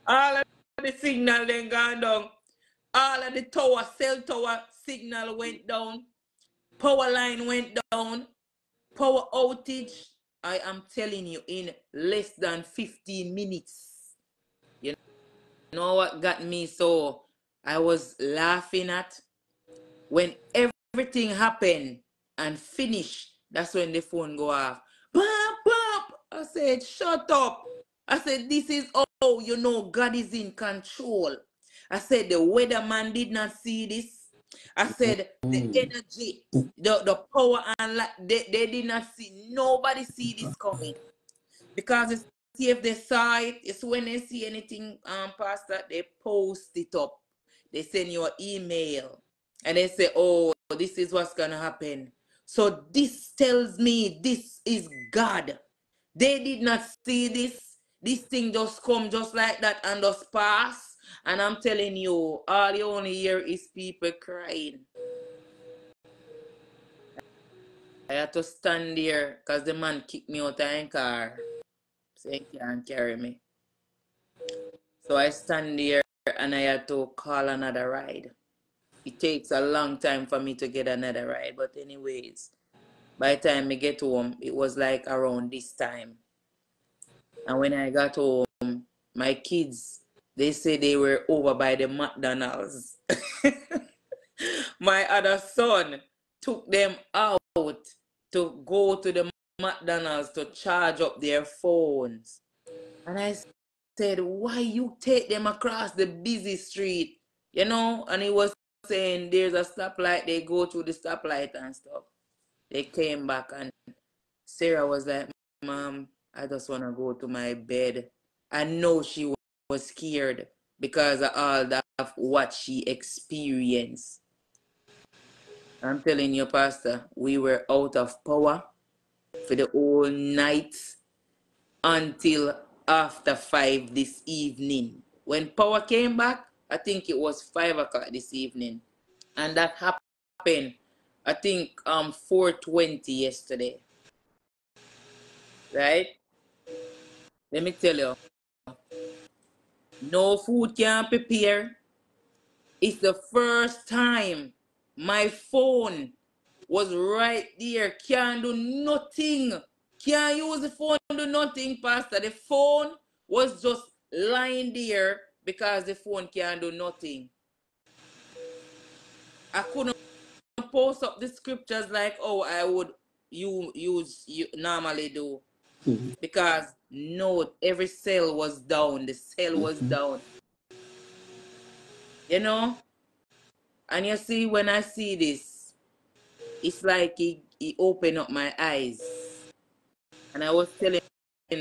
All of the signal then gone down. All of the tower, cell tower signal went down. Power line went down. Power outage. I am telling you, in less than 15 minutes. You know what got me so I was laughing at? When everything happened and finished, that's when the phone go off. Pop, pop. I said, shut up. I said, this is how you know God is in control. I said, the weatherman did not see this. I said, the Mm. energy, the, the power and light, they, they did not see, nobody see this coming. Because it's, if they saw it, it's when they see anything, um, Pastor, they post it up. They send you an email and they say, oh, this is what's going to happen. So this tells me this is God. They did not see this. This thing just come just like that and just pass. And I'm telling you, all you only hear is people crying. I had to stand there because the man kicked me out of the car. Saying he can't carry me. So I stand there and I had to call another ride. It takes a long time for me to get another ride. But anyways, by the time I get home, it was like around this time. And when I got home, my kids, they say they were over by the McDonald's. my other son took them out to go to the McDonald's to charge up their phones. And I said, why you take them across the busy street? You know, and he was saying there's a stoplight, they go through the stoplight and stuff. They came back and Sarah was like, Mom, I just want to go to my bed. I know she was scared because of all that of what she experienced. I'm telling you, Pastor, we were out of power for the whole night until after five this evening. When power came back, I think it was five o'clock this evening. And that happened, I think um 420 yesterday. Right? Let me tell you. No food can prepare. It's the first time my phone was right there. Can't do nothing. Can't use the phone to do nothing, Pastor. The phone was just lying there because the phone can't do nothing. I couldn't post up the scriptures like oh I would you use you normally do Mhm. because no every cell was down the cell was Mhm. down you know and you see when i see this it's like he, he opened up my eyes and i was telling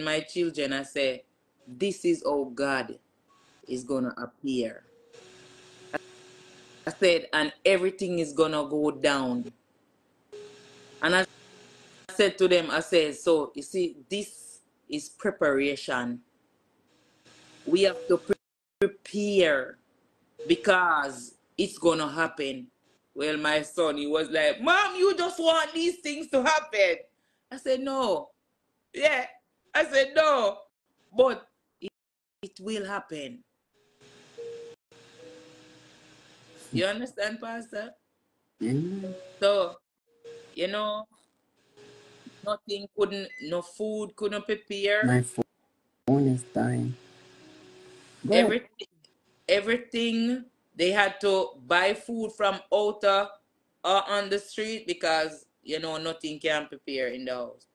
my children i said this is how god is gonna appear i said and everything is gonna go down and i said to them i said so you see this is preparation we have to pre- prepare because it's gonna happen. Well, my son, he was like, Mom, you just want these things to happen. I said, No. Yeah. I said, No. But it, it will happen. You understand, Pastor? Amen. So, you know, nothing couldn't, no food couldn't prepare. My pho- phone is dying. Go ahead. everything everything they had to buy food from outer uh, on the street because you know nothing can prepare in the house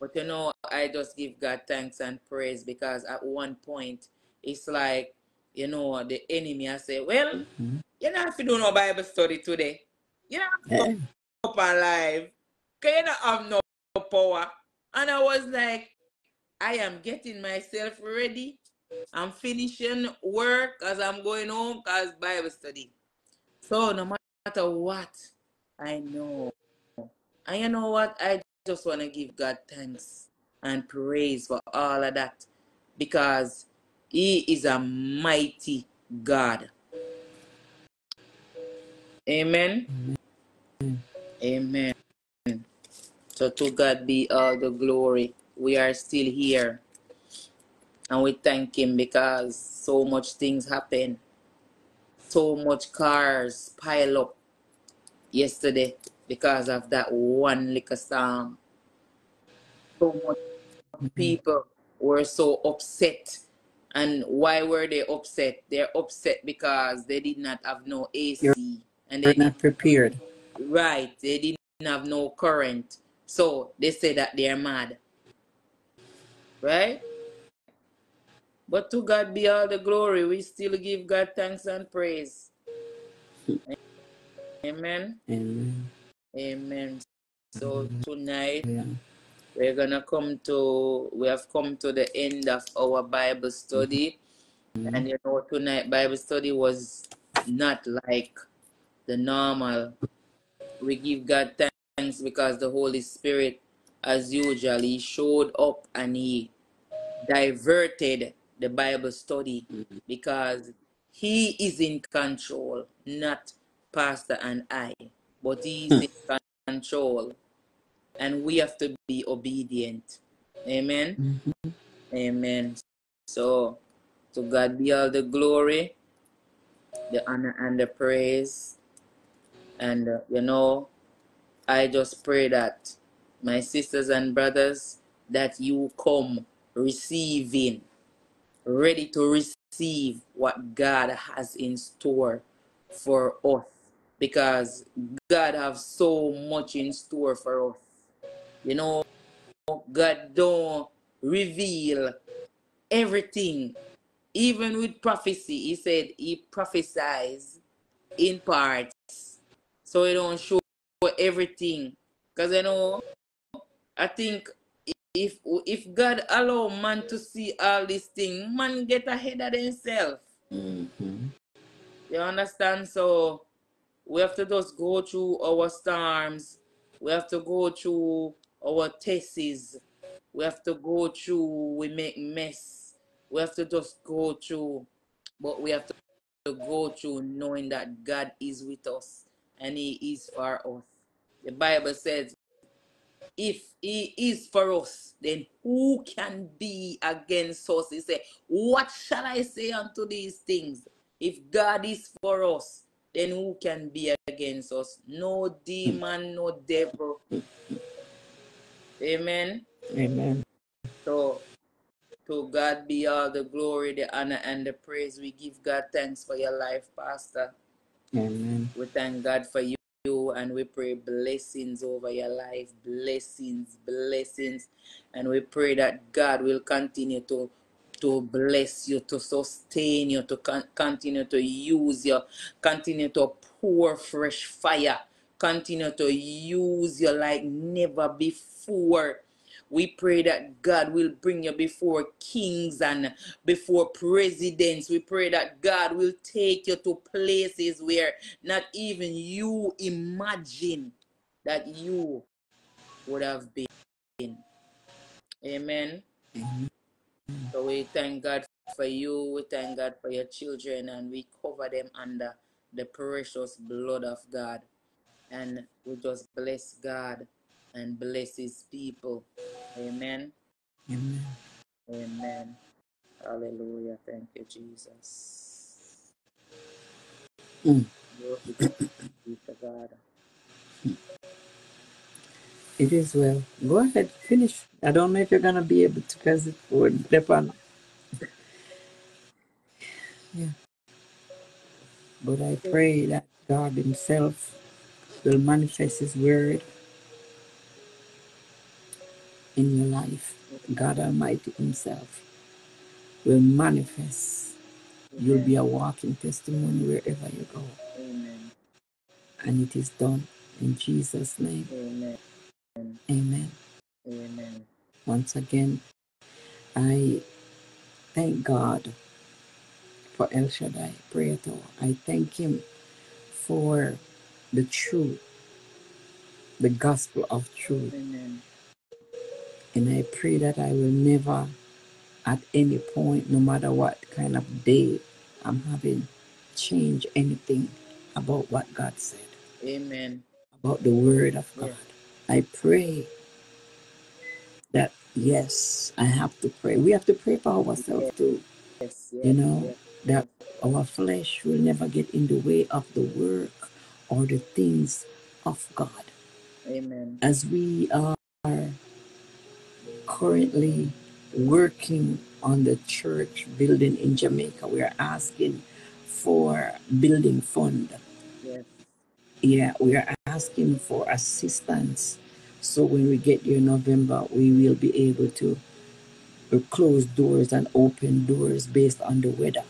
but you know i just give god thanks and praise because at one point it's like you know the enemy i say well Mhm. you don't have to do no bible study today you don't have to Yeah. up alive because you don't have no power and i was like i am getting myself ready I'm finishing work as I'm going home because Bible study. So no matter what, I know. And you know what? I just want to give God thanks and praise for all of that because He is a mighty God. Amen. Amen. So to God be all the glory. We are still here. And we thank him because so much things happen. So much cars pile up yesterday because of that one liquor storm. So much people were so upset. And why were they upset? They're upset because they did not have no AC. You're And You're they did not prepared. right, they didn't have no current. So they say that they're mad. Right? But to God be all the glory. We still give God thanks and praise. Hmm. Amen. Amen. Amen. So tonight Yeah. we're gonna come to we have come to the end of our Bible study. Mm-hmm. And you know tonight Bible study was not like the normal. We give God thanks because the Holy Spirit, as usual, He showed up and He diverted the Bible study mm-hmm. because He is in control, not Pastor and I, but He is in control, and we have to be obedient. Amen. Mhm. Amen. So, to God be all the glory, the honor, and the praise. And, uh, you know, I just pray that my sisters and brothers, that you come receiving, ready to receive what God has in store for us. Because God have so much in store for us. You know, God don't reveal everything. Even with prophecy, he said he prophesies in parts. So we don't show everything. Because you know, I think if if God allow man to see all these things, man get ahead of themselves. Mm-hmm. You understand? So we have to just go through our storms. We have to go through our tests. We have to go through, we make mess. We have to just go through, but we have to, go through knowing that God is with us and He is for us. The Bible says, if He is for us, then who can be against us? He said, What shall I say unto these things? If God is for us, then who can be against us? No demon, no devil. Amen. Amen. So to God be all the glory, the honor, and the praise. We give God thanks for your life, Pastor. Amen. We thank God for you and we pray blessings over your life. Blessings, blessings. And we pray that God will continue to to bless you, to sustain you, to con- continue to use you, continue to pour fresh fire, continue to use you like never before. We pray that God will bring you before kings and before presidents. We pray that God will take you to places where not even you imagine that you would have been. Amen. Amen. So we thank God for you. We thank God for your children and we cover them under the precious blood of God. And we just bless God and bless his people. Amen. Amen. Amen. Hallelujah. Thank you, Jesus. Mm. Glory to God. It is well. Go ahead, finish. I don't know if you're gonna be able to because it would depend. Yeah. But I pray that God Himself will manifest His word in your life. God Almighty Himself will manifest. You'll be a walking testimony wherever you go. Amen. And it is done in Jesus' name. Amen. Amen. Amen. Once again, I thank God for El Shaddai Prayer Tower. I thank Him for the truth, the gospel of truth. Amen. And I pray that I will never, at any point, no matter what kind of day I'm having, change anything about what God said, Amen. about the Word of God. Yes. I pray that, yes, I have to pray. We have to pray for ourselves too, you know, that our flesh will never get in the way of the work or the things of God. Amen. As we are currently working on the church building in Jamaica. We are asking for building fund. Yes. Yeah, we are asking for assistance. So when we get there in November, we will be able to uh, close doors and open doors based on the weather.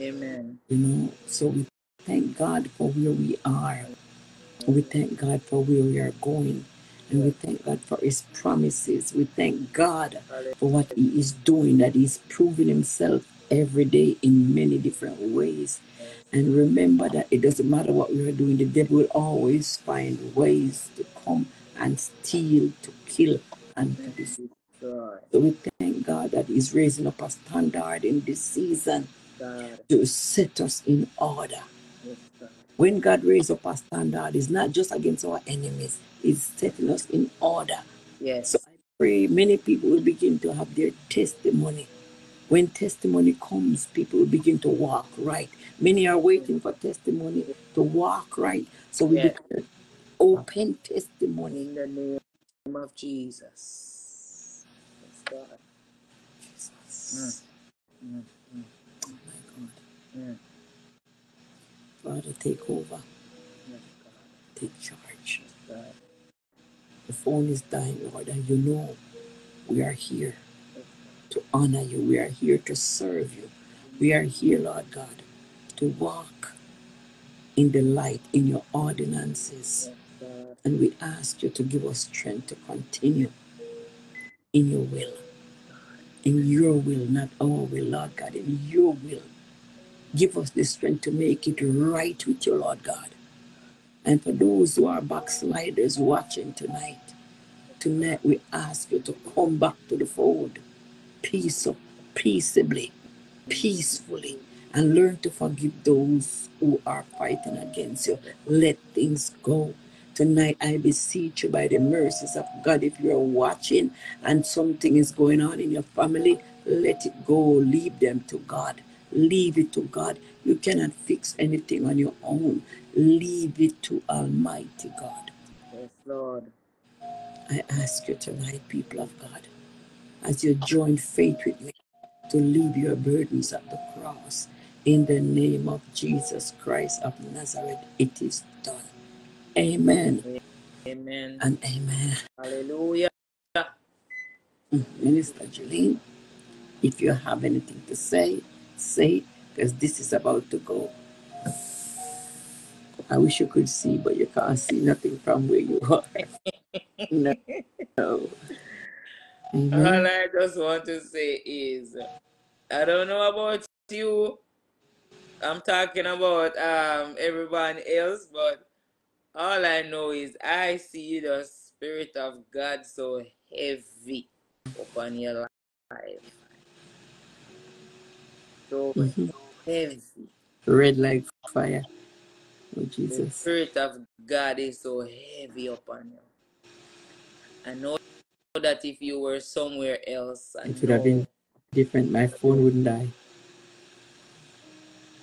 Amen. You know, so we thank God for where we are. We thank God for where we are going. And we thank God for His promises. We thank God for what He is doing, that He's proving Himself every day in many different ways. And remember that it doesn't matter what we are doing, the devil will always find ways to come and steal, to kill, and to destroy. So we thank God that He's raising up a standard in this season God. to set us in order. Yes, God. When God raises up a standard, it's not just against our enemies, it's setting us in order. Yes. So I pray many people will begin to have their testimony. When testimony comes, people will begin to walk right. Many are waiting for testimony to walk right. So we Yes. declare open testimony. In the name of Jesus. Yes, God. Jesus. Mm, mm, Oh my God. mm. Father, take over, Yes, take charge. God. The phone is dying, Lord, and you know we are here Yes, to honor you. We are here to serve you. We are here, Lord God, to walk in the light, in your ordinances. And we ask you to give us strength to continue in your will. In your will, not our will, Lord God, in your will. Give us the strength to make it right with you, Lord God. And for those who are backsliders watching tonight, tonight we ask you to come back to the fold peace, peaceably, peacefully, and learn to forgive those who are fighting against you. Let things go. Tonight, I beseech you by the mercies of God, if you're watching and something is going on in your family, let it go. Leave them to God. Leave it to God. You cannot fix anything on your own. Leave it to Almighty God. Yes, Lord. I ask you tonight, people of God, as you join faith with me to leave your burdens at the cross. In the name of Jesus Christ of Nazareth, it is done. Amen Amen. and amen. Hallelujah. Mm, Minister Jeline, if you have anything to say, say it, because this is about to go. I wish you could see, but you can't see nothing from where you are. no. All I just want to say is, I don't know about you. I'm talking about um everyone else, but all I know is I see the spirit of God so heavy upon your life. So Mhm. heavy. Red like fire. Oh, Jesus. The spirit of God is so heavy upon you. I know that if you were somewhere else, It would have been different. My phone wouldn't die.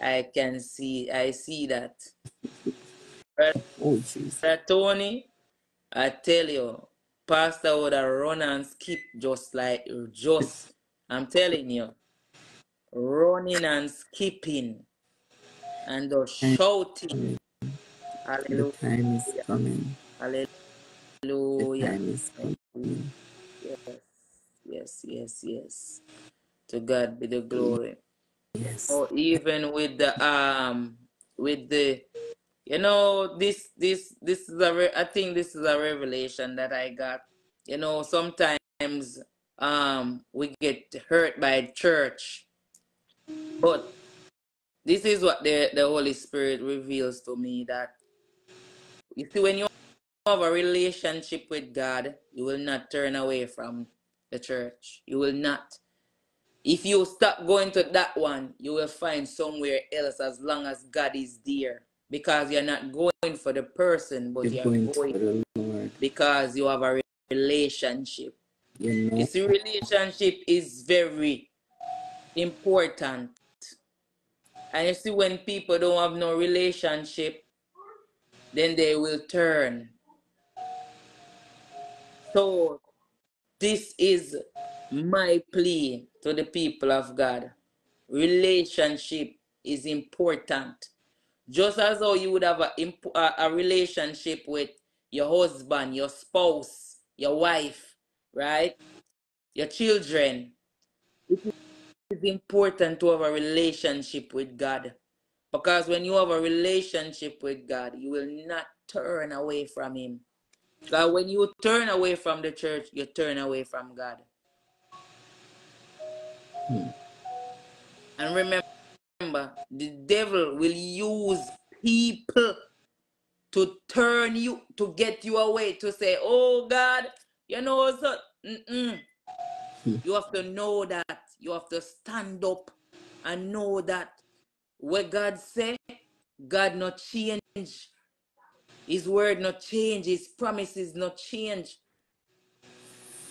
I can see, I see that. Oh, Jesus. Brother Tony, I tell you, Pastor would have run and skip just like just. I'm telling you, running and skipping and just shouting. The time is coming. Hallelujah. The time is coming. Yes, yes, yes, yes. To God be the glory. Yes. Or even with the um with the you know this this this is a re- I think this is a revelation that I got. You know sometimes um we get hurt by church, but this is what the the Holy Spirit reveals to me that you see when you have a relationship with God, you will not turn away from the church. You will not. If you stop going to that one, you will find somewhere else as long as God is there. Because you're not going for the person, but You're you're going for going the Lord. because you have a relationship. You know. see, relationship is very important. And you see, when people don't have no relationship, then they will turn. So, this is my plea to the people of God. Relationship is important. Just as how you would have a, a, a relationship with your husband, your spouse, your wife, right? Your children. It is important to have a relationship with God. Because when you have a relationship with God, you will not turn away from Him. Because when you turn away from the church, you turn away from God. Hmm. And remember, remember, the devil will use people to turn you, to get you away, to say, oh God, you know, so, mm-mm. Hmm. you have to know that. You have to stand up and know that what God say, God not change. His word not change. His promises not change.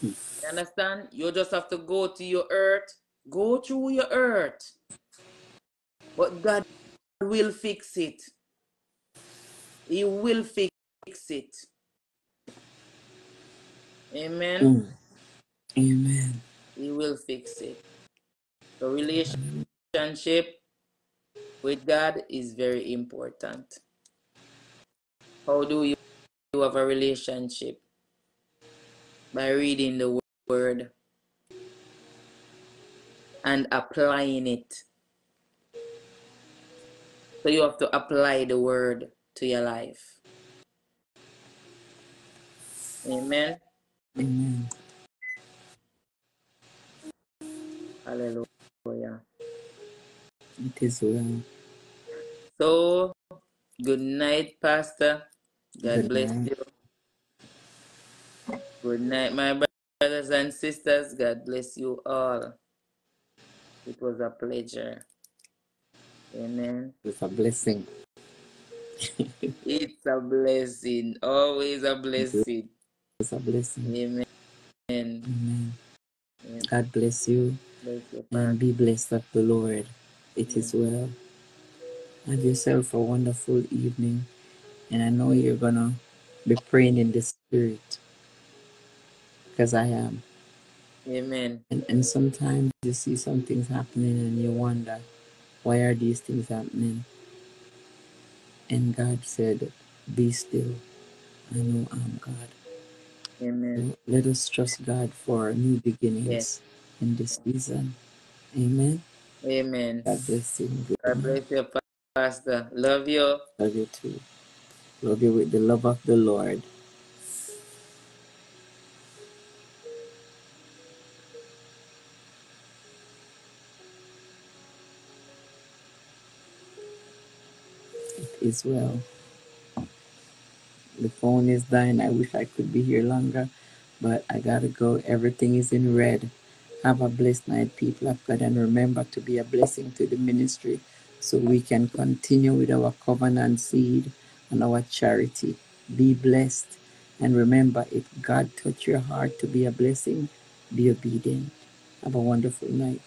You understand? You just have to go to your earth. Go through your earth. But God will fix it. He will fix it. Amen. Mm. Amen. He will fix it. The relationship with God is very important. How do you have a relationship? By reading the word and applying it. So you have to apply the word to your life. Amen. Amen. Hallelujah. It is well. So, good night, Pastor. God Good bless night. you. Good night, my brothers and sisters. God bless you all. It was a pleasure. Amen. It's a blessing. It's a blessing. Always a blessing. It's a blessing. Amen. Amen. Amen. God bless you Bless you, and be blessed of the Lord. It is well. Have yourself a wonderful evening. And I know you're going to be praying in the spirit because I am. Amen. And, and sometimes you see some things happening and you wonder, why are these things happening? And God said, Be still. I know I'm God. Amen. So let us trust God for new beginnings Yes. in this season. Amen. Amen. God bless you. God bless you, Pastor. Love you. Love you too. You with the love of the Lord. It is well. The phone is dying. I wish I could be here longer, but I gotta go. Everything is in red. Have a blessed night, people of God, and remember to be a blessing to the ministry so we can continue with our covenant seed and our charity. Be blessed. And remember, if God touch your heart to be a blessing, be obedient. Have a wonderful night.